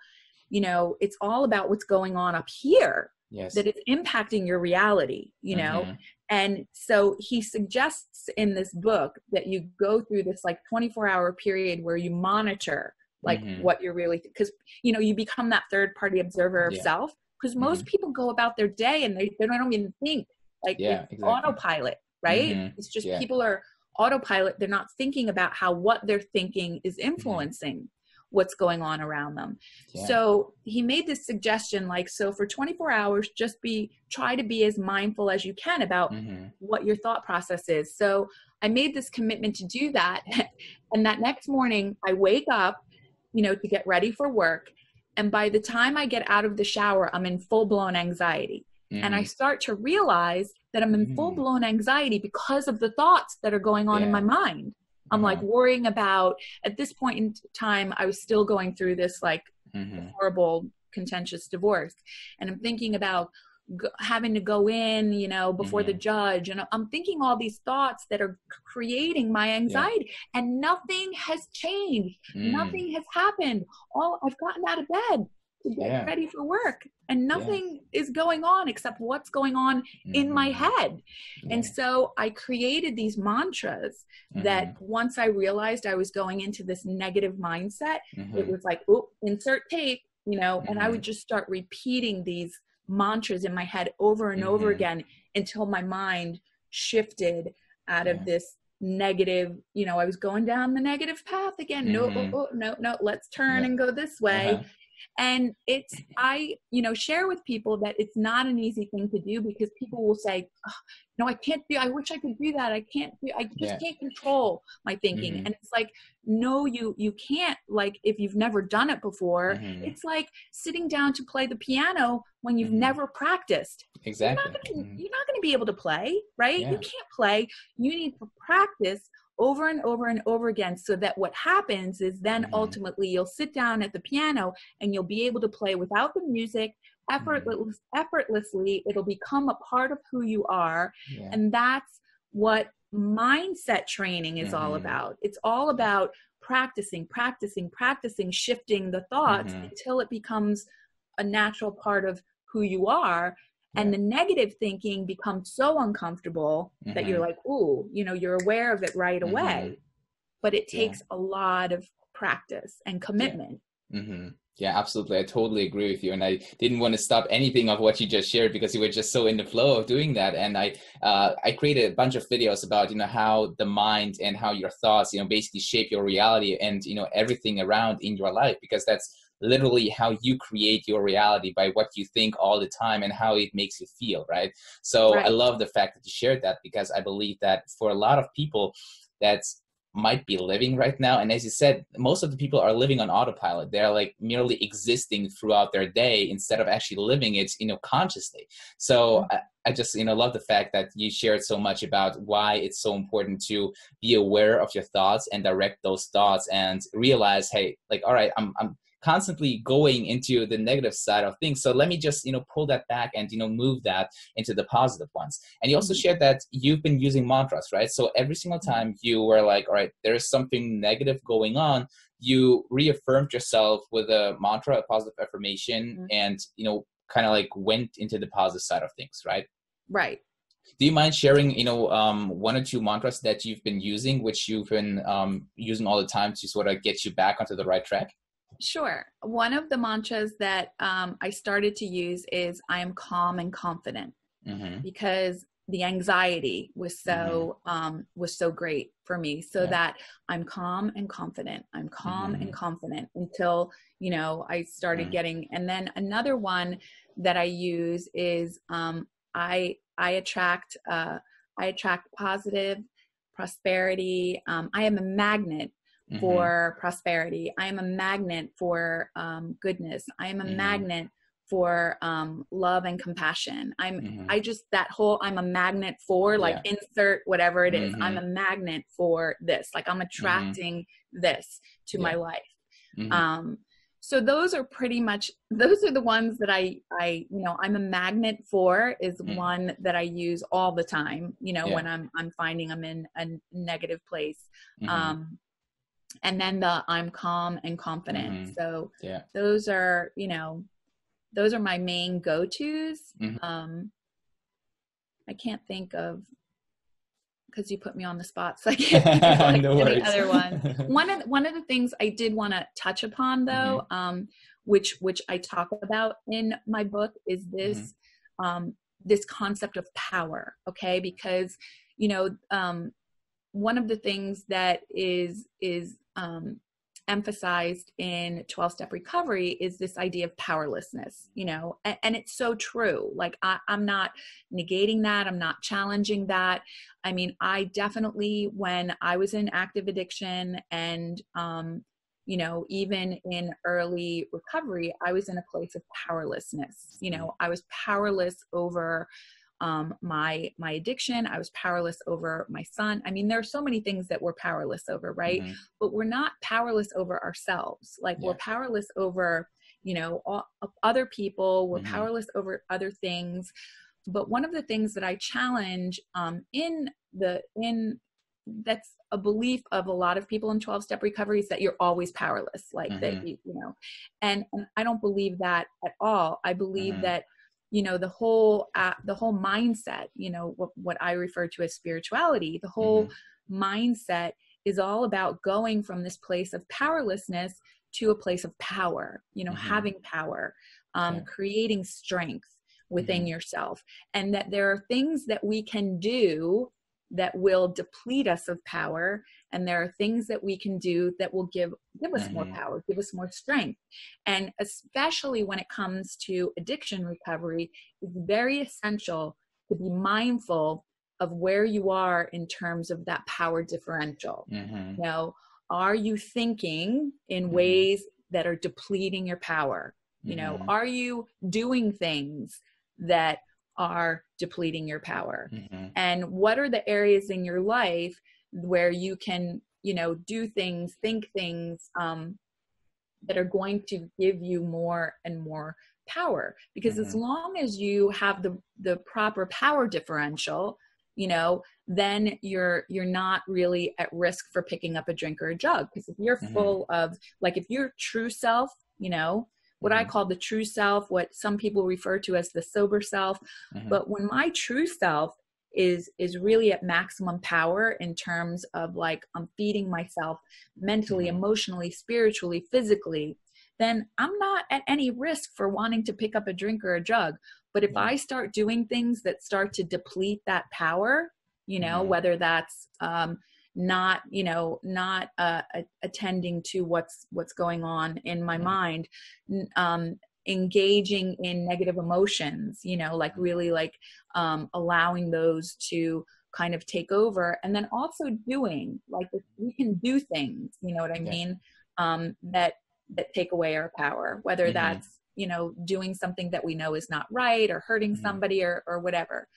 you know it's all about what's going on up here yes. that it's impacting your reality you know Mhm. and so he suggests in this book that you go through this like 24 hour period where you monitor like Mhm. what you're really because you know you become that third party observer of Yeah. self because most people go about their day and they, they don't even think like Yeah, it's exactly. autopilot right Mhm. it's just Yeah. people are autopilot they're not thinking about how what they're thinking is influencing what's going on around them Mm-hmm. Yeah. so he made this suggestion like so for 24 hours just be try to be as mindful as you can about Mhm. what your thought process is so i made this commitment to do that and that next morning i wake up you know to get ready for work and by the time i get out of the shower i'm in full blown anxiety and i Mhm. start to realize that i'm in Mm. full blown anxiety because of the thoughts that are going on in my mind i'm like Uh-huh. worrying about at this point in time i was still going through this like Mhm. horrible contentious divorce and i'm thinking about g- having to go in you know before the Mhm. judge and i'm thinking all these thoughts that are creating my anxiety and nothing has changed Mm. nothing has happened all i've gotten out of bed to get yeah. ready for work and nothing yeah. is going on except what's going on mm-hmm. in my mm-hmm. head yeah. and so i created these mantras mm-hmm. that once i realized i was going into this negative mindset mm-hmm. it was like oh insert tape you know and i would mm-hmm. just start repeating these mantras in my head over and over mm-hmm. again until my mind shifted out of this negative you know i was going down the negative path again. No oh, oh, no no let's turn and go this way. Uh-huh and it's i you know share with people that it's not an easy thing to do because people will say oh, no i can't do i wish i could do that i can't do i just yeah. can't control my thinking mm-hmm. and it's like no you you can't like if you've never done it before mm-hmm. it's like sitting down to play the piano when you've mm-hmm. never practiced exactly you're not, gonna, to be able to play right yeah. you can't play you need to practice over and over and over again so that what happens is then mm-hmm. ultimately you'll sit down at the piano and you'll be able to play without the music mm-hmm. effortless, mm-hmm. effortlessly it'll become a part of who you are yeah. and that's what mindset training is mm-hmm. all about it's all about practicing practicing practicing shifting the thoughts mm-hmm. until it becomes a natural part of who you are and the negative thinking becomes so uncomfortable mm-hmm. that you're mm-hmm. like ooh you know you're aware of it right mm-hmm. away but it takes yeah. a lot of practice and commitment yeah. Mm-hmm. yeah absolutely i totally agree with you and i didn't want to stop anything of what you just shared because you were just so in the flow of doing that and i uh, i created a bunch of videos about you know how the mind and how your thoughts you know basically shape your reality and you know everything around in your life because that's literally how you create your reality by what you think all the time and how it makes you feel right so right. i love the fact that you shared that because i believe that for a lot of people that's might be living right now and as you said most of the people are living on autopilot they're like merely existing throughout their day instead of actually living it you know consciously so mm-hmm. I, I just you know love the fact that you shared so much about why it's so important to be aware of your thoughts and direct those thoughts and realize hey like all right i'm i'm constantly going into the negative side of things so let me just you know pull that back and you know move that into the positive ones and you also mm-hmm. shared that you've been using mantras right so every single mm-hmm. time you were like all right there's something negative going on you reaffirmed yourself with a mantra a positive affirmation mm-hmm. and you know kind of like went into the positive side of things right right do you mind sharing you know um, one or two mantras that you've been using which you've been um, using all the time to sort of get you back onto the right track Sure. One of the mantras that um, I started to use is I am calm and confident mm-hmm. because the anxiety was so mm-hmm. um, was so great for me so yeah. that i'm calm and confident i'm calm mm-hmm. and confident until you know i started mm-hmm. getting and then another one that i use is um, i i attract uh, i attract positive prosperity um, i am a magnet mm-hmm. for prosperity. I am a magnet for um, goodness. I am a mm-hmm. magnet for um, love and compassion. I'm mm-hmm. I just that whole I'm a magnet for like yeah. insert whatever it is. I'm mm-hmm. a magnet for this. Like I'm mm-hmm. attracting this to yeah. my life. Mm-hmm. Um, so those are pretty much those are the ones that i i you know i'm a magnet for is mm. one that i use all the time you know yeah. when i'm i'm finding i'm in a negative place mm-hmm. um and then the i'm calm and confident mm-hmm. so yeah those are you know those are my main go-to's mm-hmm. um i can't think of because you put me on the spot so i can't think of like no any other one one of one of the things i did want to touch upon though mm-hmm. um which which i talk about in my book is this mm-hmm. um this concept of power okay because you know um one of the things that is is um, emphasized in 12 step recovery is this idea of powerlessness you know and, and it's so true. Like I, i'm not negating that. I'm not challenging that. I mean i definitely when i was in active addiction and um you know even in early recovery i was in a place of powerlessness. You know i was powerless over um, my my addiction i was powerless over my son i mean there are so many things that we're powerless over right mm-hmm. but we're not powerless over ourselves like yeah. we're powerless over you know all, other people we're mm-hmm. powerless over other things but one of the things that i challenge um, in the in that's a belief of a lot of people in 12 step recovery is that you're always powerless like mm-hmm. that you, you know and, and i don't believe that at all i believe mm-hmm. that you know the whole uh, the whole mindset you know what, what i refer to as spirituality the whole mm-hmm. mindset is all about going from this place of powerlessness to a place of power you know mm-hmm. having power um, creating strength within mm-hmm. yourself and that there are things that we can do that will deplete us of power and there are things that we can do that will give give us mm-hmm. more power give us more strength and especially when it comes to addiction recovery it's very essential to be mindful of where you are in terms of that power differential mm-hmm. you know are you thinking in mm-hmm. ways that are depleting your power you know mm-hmm. are you doing things that are depleting your power mm-hmm. and what are the areas in your life where you can you know do things think things um, that are going to give you more and more power because mm-hmm. as long as you have the the proper power differential you know then you're you're not really at risk for picking up a drink or a jug because if you're mm-hmm. full of like if your true self you know what mm-hmm. I call the true self, what some people refer to as the sober self. Mm-hmm. But when my true self is is really at maximum power in terms of like I'm feeding myself mentally, mm-hmm. emotionally, spiritually, physically, then I'm not at any risk for wanting to pick up a drink or a drug. But if I start doing things that start to deplete that power, you know, mm-hmm. whether that's um, not you know not uh, attending to what's what's going on in my mm-hmm. mind um, engaging in negative emotions you know like really like um, allowing those to kind of take over and then also doing like we can do things you know what i mean um, that that take away our power whether mm-hmm. that's you know doing something that we know is not right or hurting mm-hmm. somebody or or whatever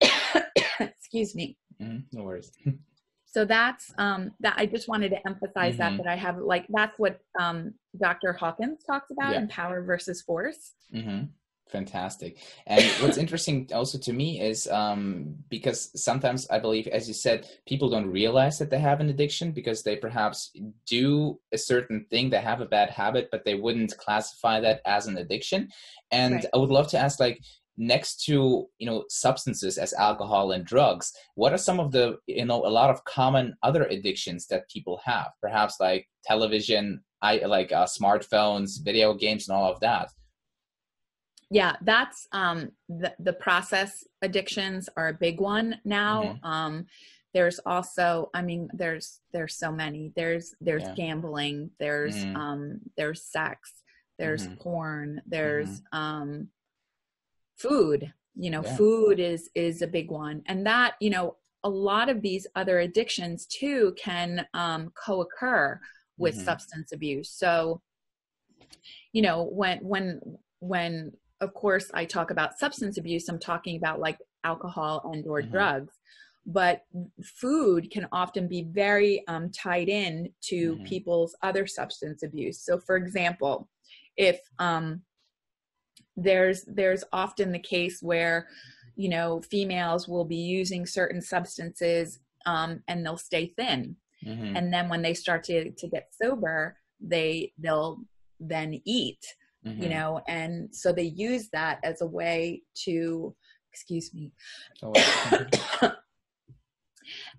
excuse me mm-hmm. no worries so that's um, that i just wanted to emphasize mm-hmm. that that i have like that's what um, dr hawkins talks about yeah. in power versus force mm-hmm. fantastic and what's interesting also to me is um, because sometimes i believe as you said people don't realize that they have an addiction because they perhaps do a certain thing they have a bad habit but they wouldn't classify that as an addiction and right. i would love to ask like next to you know substances as alcohol and drugs what are some of the you know a lot of common other addictions that people have perhaps like television i like uh, smartphones video games and all of that yeah that's um the, the process addictions are a big one now mm-hmm. um there's also i mean there's there's so many there's there's yeah. gambling there's mm-hmm. um there's sex there's mm-hmm. porn there's mm-hmm. um food you know yeah. food is is a big one and that you know a lot of these other addictions too can um, co-occur with mm-hmm. substance abuse so you know when when when of course i talk about substance abuse i'm talking about like alcohol and or mm-hmm. drugs but food can often be very um, tied in to mm-hmm. people's other substance abuse so for example if um, there's there's often the case where you know females will be using certain substances um, and they'll stay thin mm-hmm. and then when they start to to get sober they they'll then eat mm-hmm. you know and so they use that as a way to excuse me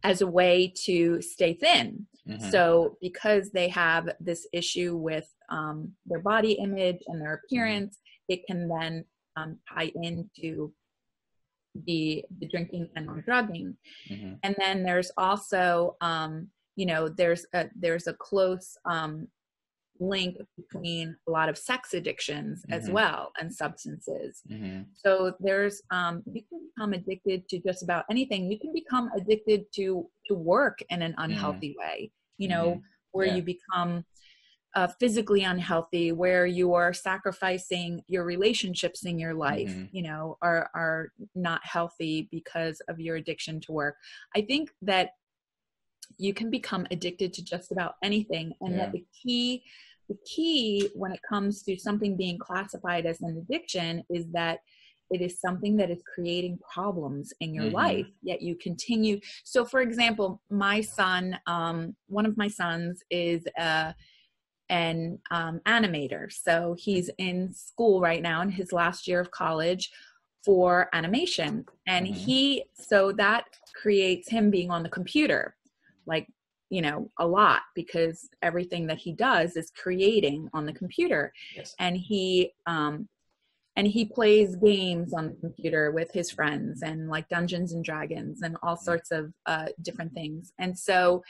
as a way to stay thin mm-hmm. so because they have this issue with um, their body image and their appearance it can then um, tie into the the drinking and or drugging mm-hmm. and then there's also um, you know there's a there's a close um, link between a lot of sex addictions mm-hmm. as well and substances mm-hmm. so there's um, you can become addicted to just about anything you can become addicted to to work in an mm-hmm. unhealthy way you know mm-hmm. where yeah. you become uh, physically unhealthy where you are sacrificing your relationships in your life mm-hmm. you know are are not healthy because of your addiction to work i think that you can become addicted to just about anything and yeah. that the key the key when it comes to something being classified as an addiction is that it is something that is creating problems in your Mhm. life yet you continue so for example my son um, one of my sons is uh, an um, animator. So he's in school right now in his last year of college for animation. And Mhm. he so that creates him being on the computer like you know a lot because everything that he does is creating on the computer. Yes. and he um and he plays games on the computer with his friends and like dungeons and dragons and all sorts of uh different things. And so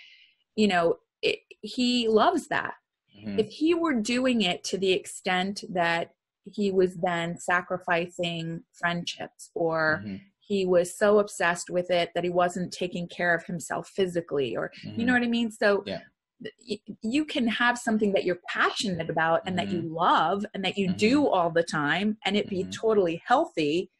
you know it, he loves that Mhm. if he were doing it to the extent that he was then sacrificing friendships or Mhm. he was so obsessed with it that he wasn't taking care of himself physically or you know Mhm. what i mean so Yeah. you can have something that you're passionate about and that you love and that you do all the time and it be totally healthy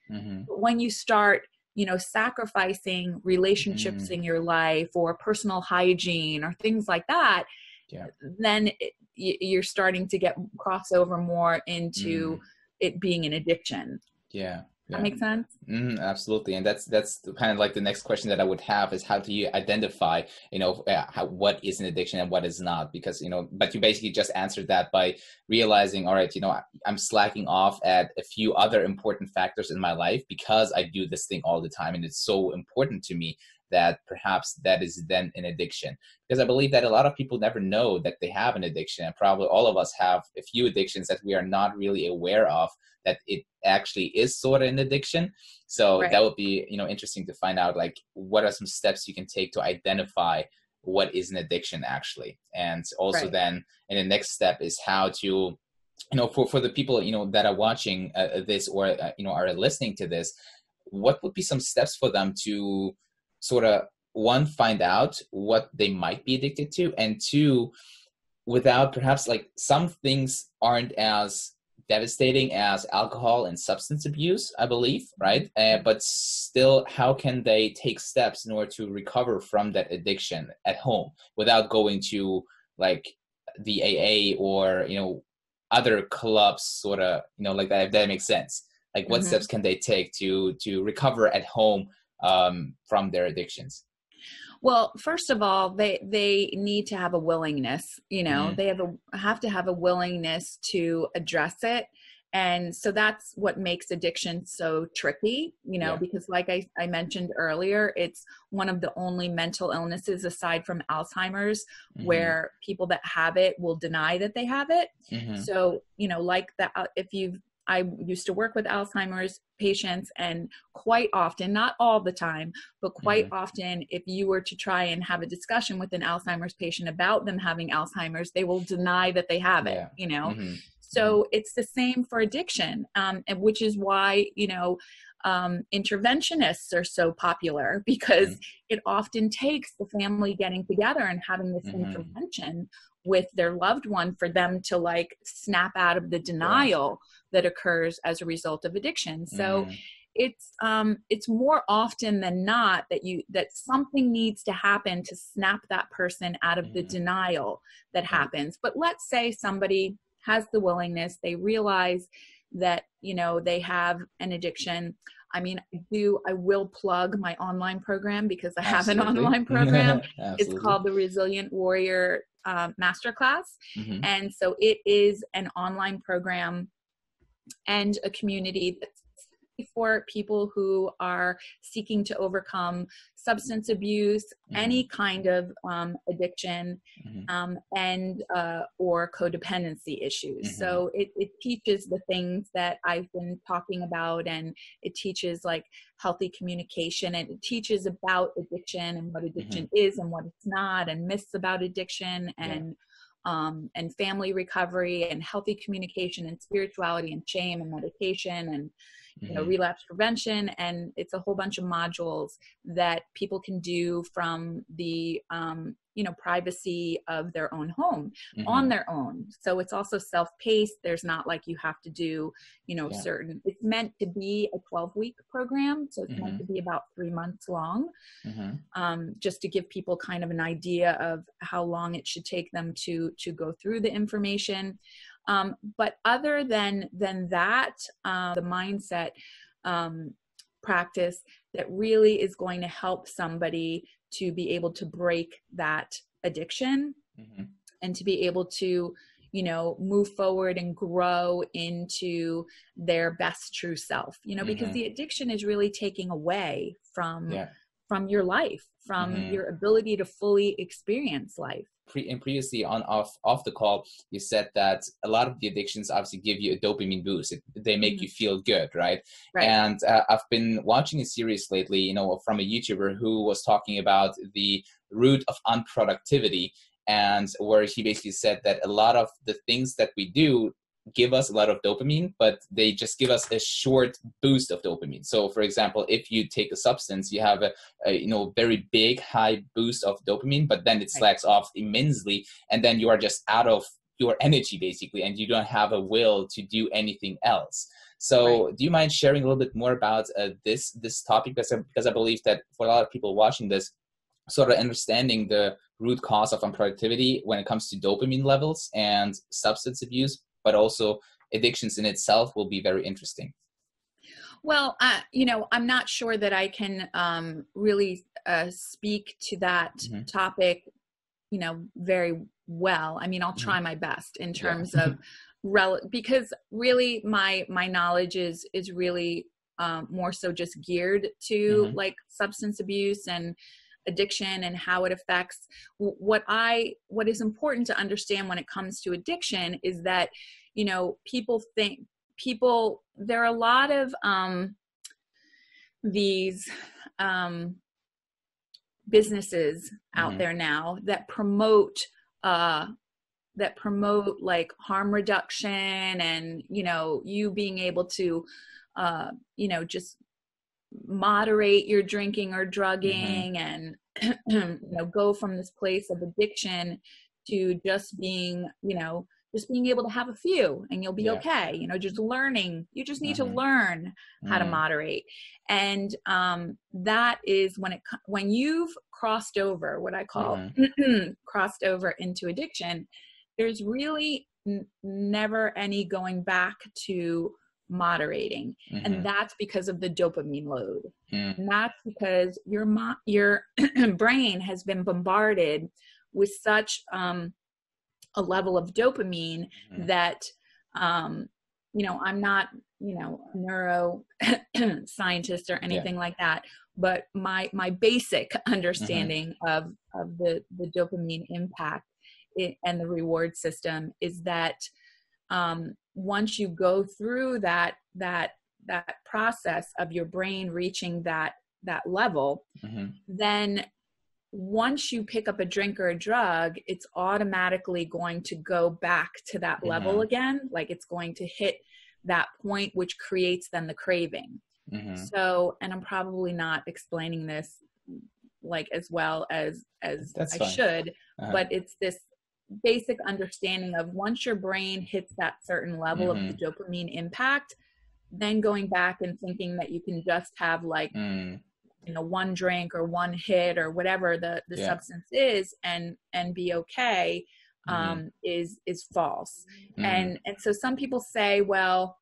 but when you start you know sacrificing relationships Mhm. in your life or personal hygiene or things like that Yeah. then it, you're starting to get crossover more into Mm. it being an addiction Yeah. that makes sense Mm, absolutely, and that's that's kind of like the next question that I would have is how do you identify, you know, uh, how, what is an addiction and what is not? Because you know, but you basically just answered that by realizing, all right, you know, I'm slacking off at a few other important factors in my life because I do this thing all the time, and it's so important to me that perhaps that is then an addiction. Because I believe that a lot of people never know that they have an addiction, and probably all of us have a few addictions that we are not really aware of that it actually is sort of an addiction so Right. that would be you know interesting to find out like what are some steps you can take to identify what is an addiction actually and also Right. then in the next step is how to you know for for the people you know that are watching uh, this or uh, you know are listening to this what would be some steps for them to sort of one find out what they might be addicted to and two without perhaps like some things aren't as devastating as alcohol and substance abuse i believe right? Uh, but still how can they take steps in order to recover from that addiction at home without going to like the aa or you know other clubs sort of you know like that if that makes sense. Like what Mhm. steps can they take to to recover at home um, from their addictions well first of all they they need to have a willingness you know Mhm. they have a have to have a willingness to address it and so that's what makes addiction so tricky you know Yeah. because like I, I mentioned earlier it's one of the only mental illnesses aside from alzheimer's Mhm. where people that have it will deny that they have it Mhm. So, you know, like that, uh, if you've, I used to work with Alzheimer's patients, and quite often, not all the time, but quite often, if you were to try and have a discussion with an Alzheimer's patient about them having Alzheimer's, they will deny that they have it, Yeah. you know? Mhm. So it's the same for addiction, um, and which is why you know um, interventionists are so popular because it often takes the family getting together and having this Mhm. intervention with their loved one for them to like snap out of the denial that occurs as a result of addiction. So Mhm. it's um it's more often than not that you that something needs to happen to snap that person out of the Mhm. denial that happens but let's say somebody has the willingness they realize that you know they have an addiction i mean i do i will plug my online program because i have an online program. It's called the resilient warrior um, masterclass. Mhm. and so it is an online program and a community that's for people who are seeking to overcome substance abuse, Mhm. any kind of um, addiction, Mhm. um, and uh, or codependency issues. Mhm. So it, it teaches the things that I've been talking about, and it teaches like healthy communication, and it teaches about addiction and what addiction is and what it's not, and myths about addiction, Yeah. and um, and family recovery, and healthy communication, and spirituality, and shame, and meditation, and you know Mhm. relapse prevention and it's a whole bunch of modules that people can do from the um, you know privacy of their own home on Mhm. their own so it's also self-paced there's not like you have to do you know Yeah. certain it's meant to be a 12 week program so it's Mhm. meant to be about three months long Mhm. um, just to give people kind of an idea of how long it should take them to to go through the information um, but other than than that uh, the mindset um, practice that really is going to help somebody to be able to break that addiction mm-hmm. and to be able to you know move forward and grow into their best true self you know because mm-hmm. the addiction is really taking away from yeah. From your life from mm-hmm. your ability to fully experience life pre- and previously on off off the call you said that a lot of the addictions obviously give you a dopamine boost it, they make mm-hmm. you feel good right, right. and uh, i've been watching a series lately you know from a youtuber who was talking about the root of unproductivity and where he basically said that a lot of the things that we do give us a lot of dopamine, but they just give us a short boost of dopamine. So, for example, if you take a substance, you have a, a you know very big high boost of dopamine, but then it slacks off immensely, and then you are just out of your energy basically, and you don't have a will to do anything else. So, right. do you mind sharing a little bit more about uh, this this topic? Because I, because I believe that for a lot of people watching this, sort of understanding the root cause of unproductivity when it comes to dopamine levels and substance abuse but also addictions in itself will be very interesting. Well, uh, you know, I'm not sure that I can um, really uh, speak to that mm-hmm. topic, you know, very well. I mean, I'll try mm-hmm. my best in terms yeah. of rel because really my my knowledge is is really um, more so just geared to mm-hmm. like substance abuse and addiction and how it affects what i what is important to understand when it comes to addiction is that you know people think people there are a lot of um these um businesses out mm-hmm. there now that promote uh that promote like harm reduction and you know you being able to uh you know just moderate your drinking or mm-hmm. drugging mm-hmm. and you know go from this place of addiction to just being you know just being able to have a few and you'll be yeah. okay you know just learning you just need mm-hmm. to learn how mm-hmm. to moderate and um, that is when it when you've crossed over what i call mm-hmm. crossed over into addiction there's really n- never any going back to moderating mm-hmm. and that's because of the dopamine load mm. and that's because your mo- your brain has been bombarded with such um, a level of dopamine mm-hmm. that um, you know i'm not you know a neuro scientist or anything yeah. like that but my my basic understanding mm-hmm. of of the the dopamine impact it, and the reward system is that um, once you go through that that that process of your brain reaching that that level mm-hmm. then once you pick up a drink or a drug it's automatically going to go back to that mm-hmm. level again like it's going to hit that point which creates then the craving mm-hmm. so and i'm probably not explaining this like as well as as That's i fine. should uh-huh. but it's this basic understanding of once your brain hits that certain level mm-hmm. of the mm-hmm. dopamine impact, then going back and thinking that you can just have like mm. you know one drink or one hit or whatever the the yeah. substance is and and be okay mm-hmm. um mm-hmm. is is false. Mm-hmm. And and so some people say, well,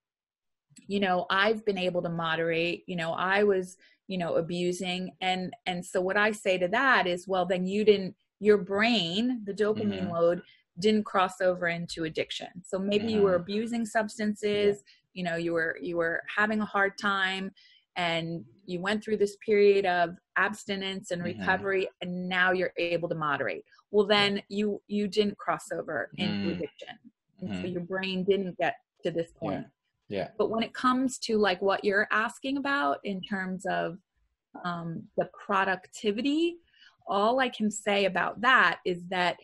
you know, I've been able to moderate, you know, I was you know abusing and and so what i say to that is well then you didn't your brain, the dopamine mm-hmm. load, didn't cross over into addiction. So maybe mm-hmm. you were abusing substances, yeah. you know, you were you were having a hard time and you went through this period of abstinence and mm-hmm. recovery and now you're able to moderate. Well then you you didn't cross over into mm-hmm. addiction. And so mm-hmm. your brain didn't get to this point. Yeah. yeah. But when it comes to like what you're asking about in terms of um, the productivity all I can say about that is that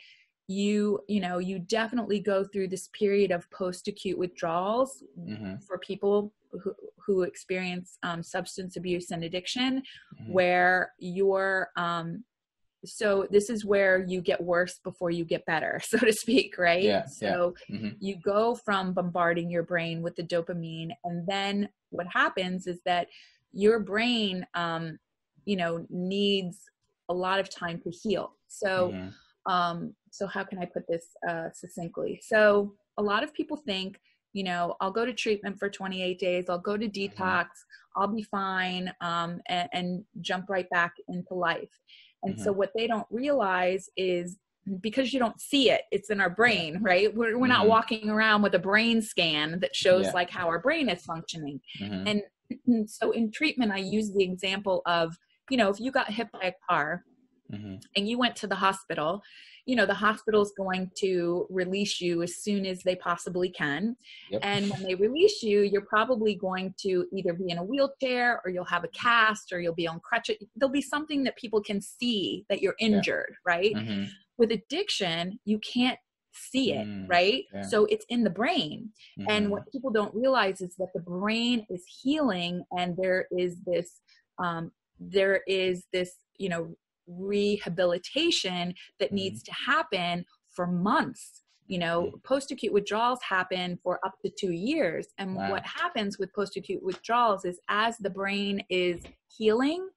you you know you definitely go through this period of post acute withdrawals mm-hmm. for people who, who experience um, substance abuse and addiction mm-hmm. where you're um, so this is where you get worse before you get better so to speak right yeah, so yeah. Mm-hmm. you go from bombarding your brain with the dopamine and then what happens is that your brain um, you know needs a lot of time to heal. So, mm-hmm. um, so how can I put this uh, succinctly? So, a lot of people think you know, I'll go to treatment for 28 days, I'll go to Mm-hmm. detox, I'll be fine, um, and, and jump right back into life. And so, Mm-hmm. what they don't realize is because you don't see it, it's in our brain, right? We're, we're not Mhm. walking around with a brain scan that shows Yeah. like how our brain is functioning. Mhm. And so, in treatment, I use the example of, you know, if you got hit by a car, Mhm. and you went to the hospital, you know, the hospital is going to release you as soon as they possibly can. Yep. And when they release you, you're probably going to either be in a wheelchair or you'll have a cast or you'll be on crutches. There'll be something that people can see that you're injured, right? Mhm. With addiction, you can't see it, Mm, right? yeah. So it's in the brain. And Mhm. what people don't realize is that the brain is healing and there is this um, there is this you know rehabilitation that Mm-hmm. needs to happen for months you know post-acute withdrawals happen for up to two years and Wow. what happens with post-acute withdrawals is as the brain is healing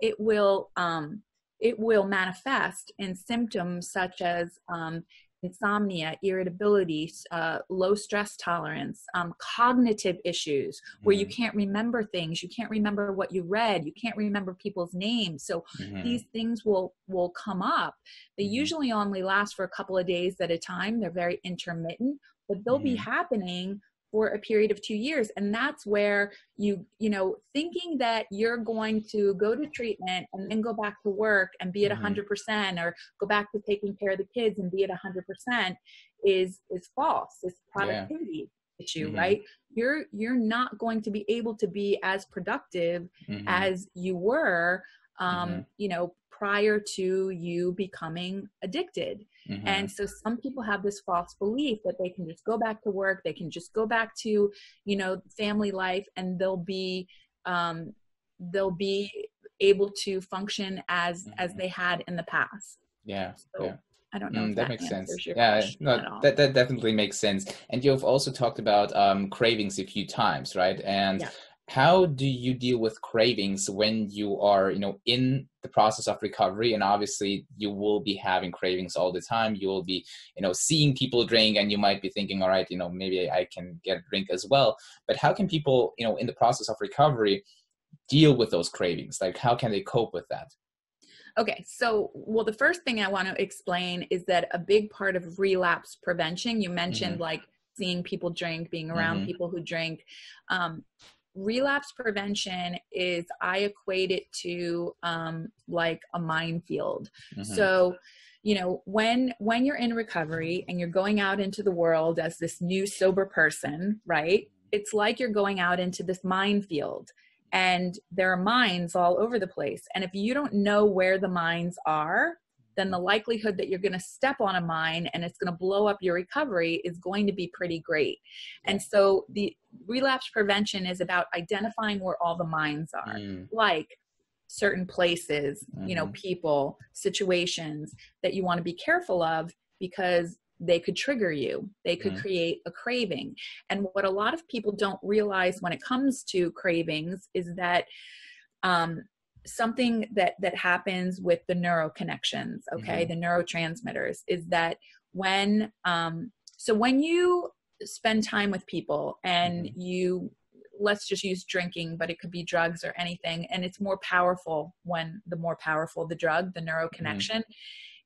it will um, it will manifest in symptoms such as um, insomnia, irritability, uh, low stress tolerance, um, cognitive issues where you Mhm. can't remember things, you can't remember what you read, you can't remember people's names. So Mhm. these things will will come up. They Mhm. usually only last for a couple of days at a time. They're very intermittent, but they'll be Mhm. happening for a period of two years and that's where you you know thinking that you're going to go to treatment and then go back to work and be at a Mhm. 100% or go back to taking care of the kids and be at a 100% is is false it's productivity issue Mhm. right you're you're not going to be able to be as productive Mhm. as you were um Mhm. you know prior to you becoming addicted Mhm. and so some people have this false belief that they can just go back to work, they can just go back to, you know, family life and they'll be um they'll be able to function as as Mhm. they had in the past. yeah, So yeah. I don't know Mm, that, that, makes sense. Yeah, no, that that definitely makes sense. And you've also talked about um, cravings a few times, right? And Yeah. How do you deal with cravings when you are, you know, in the process of recovery? And obviously, you will be having cravings all the time. You will be, you know, seeing people drink, and you might be thinking, all right, you know, maybe I can get a drink as well. But how can people, you know, in the process of recovery, deal with those cravings? Like, how can they cope with that? Okay, so well, the first thing I want to explain is that a big part of relapse prevention, you mentioned Mhm. like seeing people drink, being around Mhm. people who drink. Um, relapse prevention is, I equate it to um, like a minefield. Mhm. So, you know, when when you're in recovery and you're going out into the world as this new sober person, right? It's like you're going out into this minefield and there are mines all over the place. And if you don't know where the mines are, then the likelihood that you're going to step on a mine and it's going to blow up your recovery is going to be pretty great. And so the relapse prevention is about identifying where all the mines are, Mm, like certain places, you know, Mhm. people, situations that you want to be careful of because they could trigger you. They could Mhm. create a craving. And what a lot of people don't realize when it comes to cravings is that um, something that that happens with the neuroconnections, okay, Mhm. the neurotransmitters, is that when um, so when you spend time with people and Mhm. you let's just use drinking but it could be drugs or anything and it's more powerful when the more powerful the drug the neuroconnection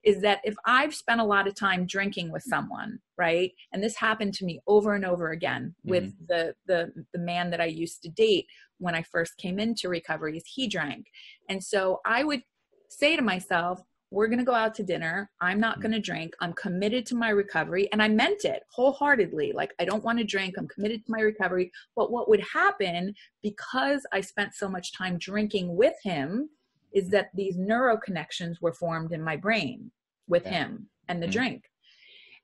is that if i've spent a lot of time drinking with someone right and this happened to me over and over again with mm-hmm. the the the man that i used to date when i first came into recovery is he drank and so i would say to myself we're going to go out to dinner. I'm not mm. going to drink. I'm committed to my recovery. And I meant it wholeheartedly. Like, I don't want to drink. I'm committed to my recovery. But what would happen because I spent so much time drinking with him is that these neuroconnections were formed in my brain with Yeah. him and the Mhm. drink.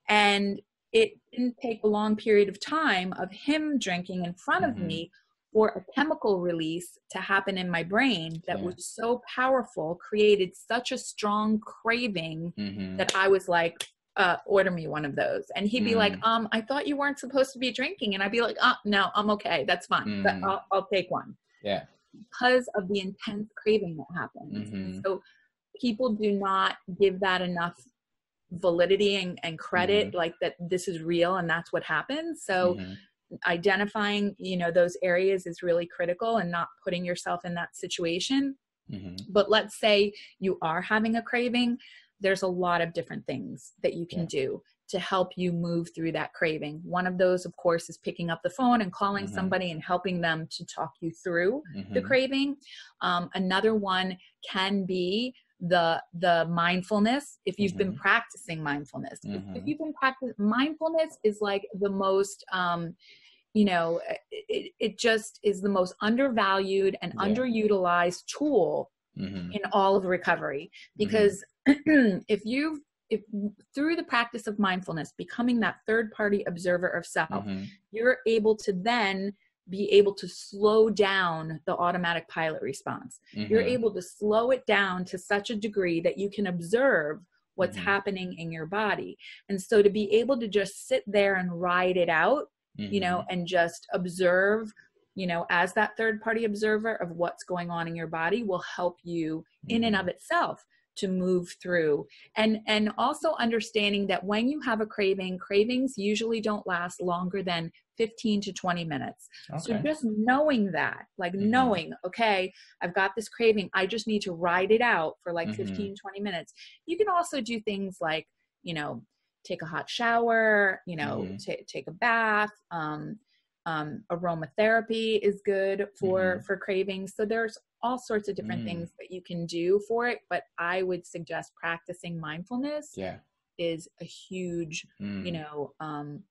And it didn't take a long period of time of him drinking in front of Mhm. me for a chemical release to happen in my brain that Yeah. was so powerful, created such a strong craving Mhm. that I was like, uh, order me one of those. And he'd be like, Mm. um, I thought you weren't supposed to be drinking. And I'd be like, oh, no, I'm okay. That's fine. But Mm. I'll, I'll take one Yeah. Because of the intense craving that happens. Mhm. So people do not give that enough validity and, and credit, like that this is real and that's what happens. So Mhm. identifying you know those areas is really critical and not putting yourself in that situation mm-hmm. but let's say you are having a craving there's a lot of different things that you can yeah. do to help you move through that craving. One of those, of course, is picking up the phone and calling mm-hmm. somebody and helping them to talk you through mm-hmm. the craving. Um, another one can be the the mindfulness if you've mm-hmm. been practicing mindfulness if, if, mm-hmm. you've been practicing mindfulness is like the most um you know it, it just is the most undervalued and yeah. underutilized tool mm-hmm. in all of recovery mm-hmm. because if you've if through the practice of mindfulness becoming that third party observer of self mm-hmm. you're able to then be able to slow down the automatic pilot response mm-hmm. you're able to slow it down to such a degree that you can observe what's mm-hmm. happening in your body and so to be able to just sit there and ride it out you know mm-hmm. and just observe you know as that third party observer of what's going on in your body will help you in and of mm-hmm. itself to move through and and also understanding that when you have a craving cravings usually don't last longer than 15 to 20 minutes okay. so just knowing that like mm-hmm. knowing okay i've got this craving i just need to ride it out for like mm-hmm. 15 20 minutes you can also do things like you know take a hot shower you know mm-hmm. t- take a bath um, um, aromatherapy is good for mm-hmm. for cravings so there's all sorts of different mm. things that you can do for it but i would suggest practicing mindfulness yeah is a huge mm. you know um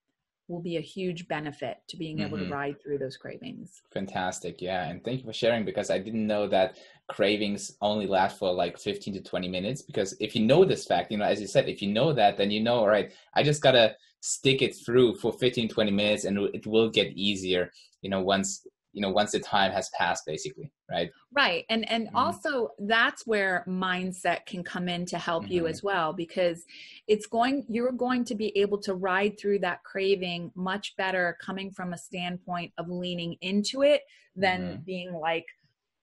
will be a huge benefit to being able mm-hmm. to ride through those cravings. Fantastic. Yeah. And thank you for sharing because I didn't know that cravings only last for like 15 to 20 minutes. Because if you know this fact, you know, as you said, if you know that, then you know, all right, I just got to stick it through for 15, 20 minutes and it will get easier, you know, once you know once the time has passed basically right right and and mm-hmm. also that's where mindset can come in to help mm-hmm. you as well because it's going you're going to be able to ride through that craving much better coming from a standpoint of leaning into it than mm-hmm. being like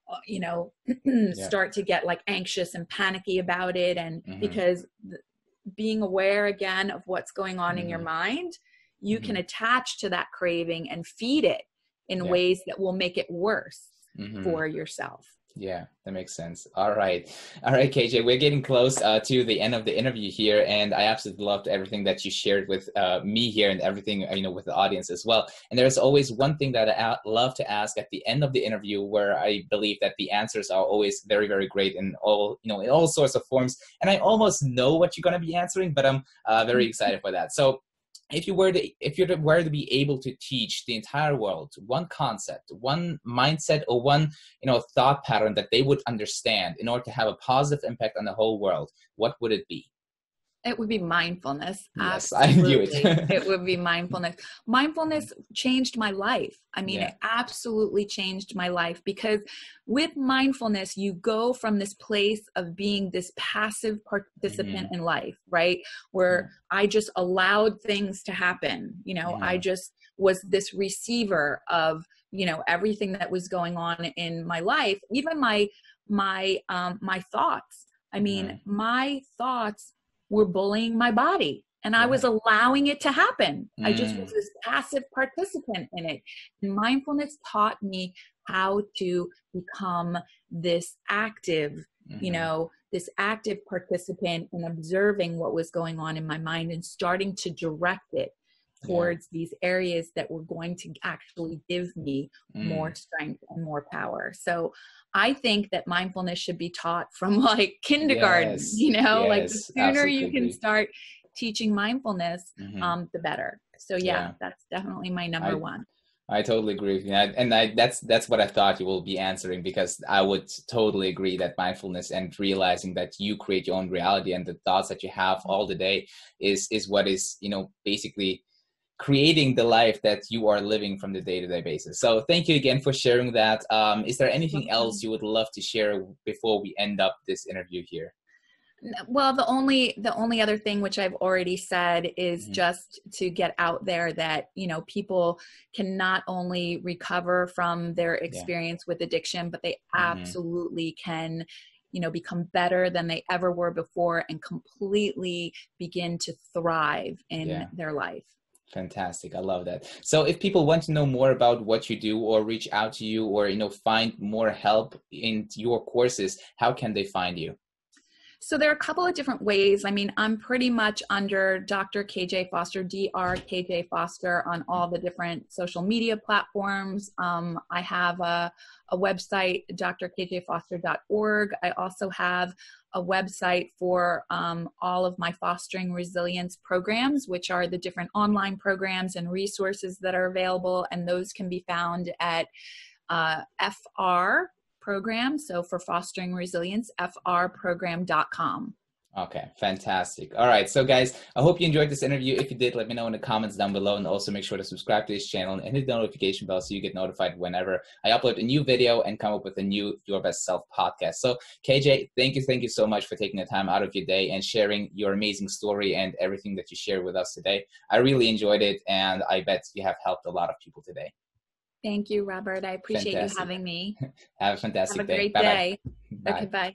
uh, you know start yeah. to get like anxious and panicky about it and mm-hmm. because th- being aware again of what's going on in your mm-hmm. mind you can mm-hmm. attach to that craving and feed it in yeah. ways that will make it worse mm-hmm. for yourself. Yeah, that makes sense. All right. All right, KJ, we're getting close uh, to the end of the interview here. And I absolutely loved everything that you shared with uh, me here and everything, uh, you know, with the audience as well. And there's always one thing that I love to ask at the end of the interview where I believe that the answers are always very, very great in all, you know, in all sorts of forms. And I almost know what you're going to be answering, but I'm uh, very excited for that. So if you were to if you were to be able to teach the entire world one concept one mindset or one you know thought pattern that they would understand in order to have a positive impact on the whole world what would it be it would be mindfulness. Yes, Absolutely. I knew it. it would be mindfulness. Mindfulness changed my life. I mean, yeah. it absolutely changed my life because with mindfulness, you go from this place of being this passive participant mm-hmm. in life, right? Where mm-hmm. I just allowed things to happen. You know, I just was this receiver of, you know, everything that was going on in my life, even my my um my thoughts. I mean, mm-hmm. my thoughts were bullying my body and I was allowing it to happen. Mm. I just was mm. this passive participant in it. And mindfulness taught me how to become this active, mm-hmm. you know, this active participant in observing what was going on in my mind and starting to direct it towards yeah. these areas that were going to actually give me mm. more strength and more power. So I think that mindfulness should be taught from like kindergarten, yes. you know, yes, like the sooner absolutely. you can start teaching mindfulness, mm-hmm. um, the better. So yeah, yeah, that's definitely my number I, one. I totally agree with you, and I, that's that's what I thought you will be answering because I would totally agree that mindfulness and realizing that you create your own reality and the thoughts that you have all the day is is what is you know basically creating the life that you are living from the day-to-day basis so thank you again for sharing that um, is there anything else you would love to share before we end up this interview here well the only the only other thing which i've already said is mm-hmm. just to get out there that you know people can not only recover from their experience yeah. with addiction but they mm-hmm. absolutely can you know become better than they ever were before and completely begin to thrive in yeah. their life Fantastic. I love that. So if people want to know more about what you do or reach out to you or you know find more help in your courses, how can they find you? So there are a couple of different ways. I mean, I'm pretty much under Dr. KJ Foster, Dr. KJ Foster on all the different social media platforms. Um, I have a, a website, drkjfoster.org. I also have a website for um, all of my fostering resilience programs, which are the different online programs and resources that are available, and those can be found at uh, FR program. So for fostering resilience, frprogram.com. Okay, fantastic. All right, so guys, I hope you enjoyed this interview. If you did, let me know in the comments down below, and also make sure to subscribe to this channel and hit the notification bell so you get notified whenever I upload a new video and come up with a new Your Best Self podcast. So, KJ, thank you, thank you so much for taking the time out of your day and sharing your amazing story and everything that you shared with us today. I really enjoyed it, and I bet you have helped a lot of people today. Thank you, Robert. I appreciate fantastic. you having me. Have a fantastic Have a great day. day. Bye-bye. Okay, bye.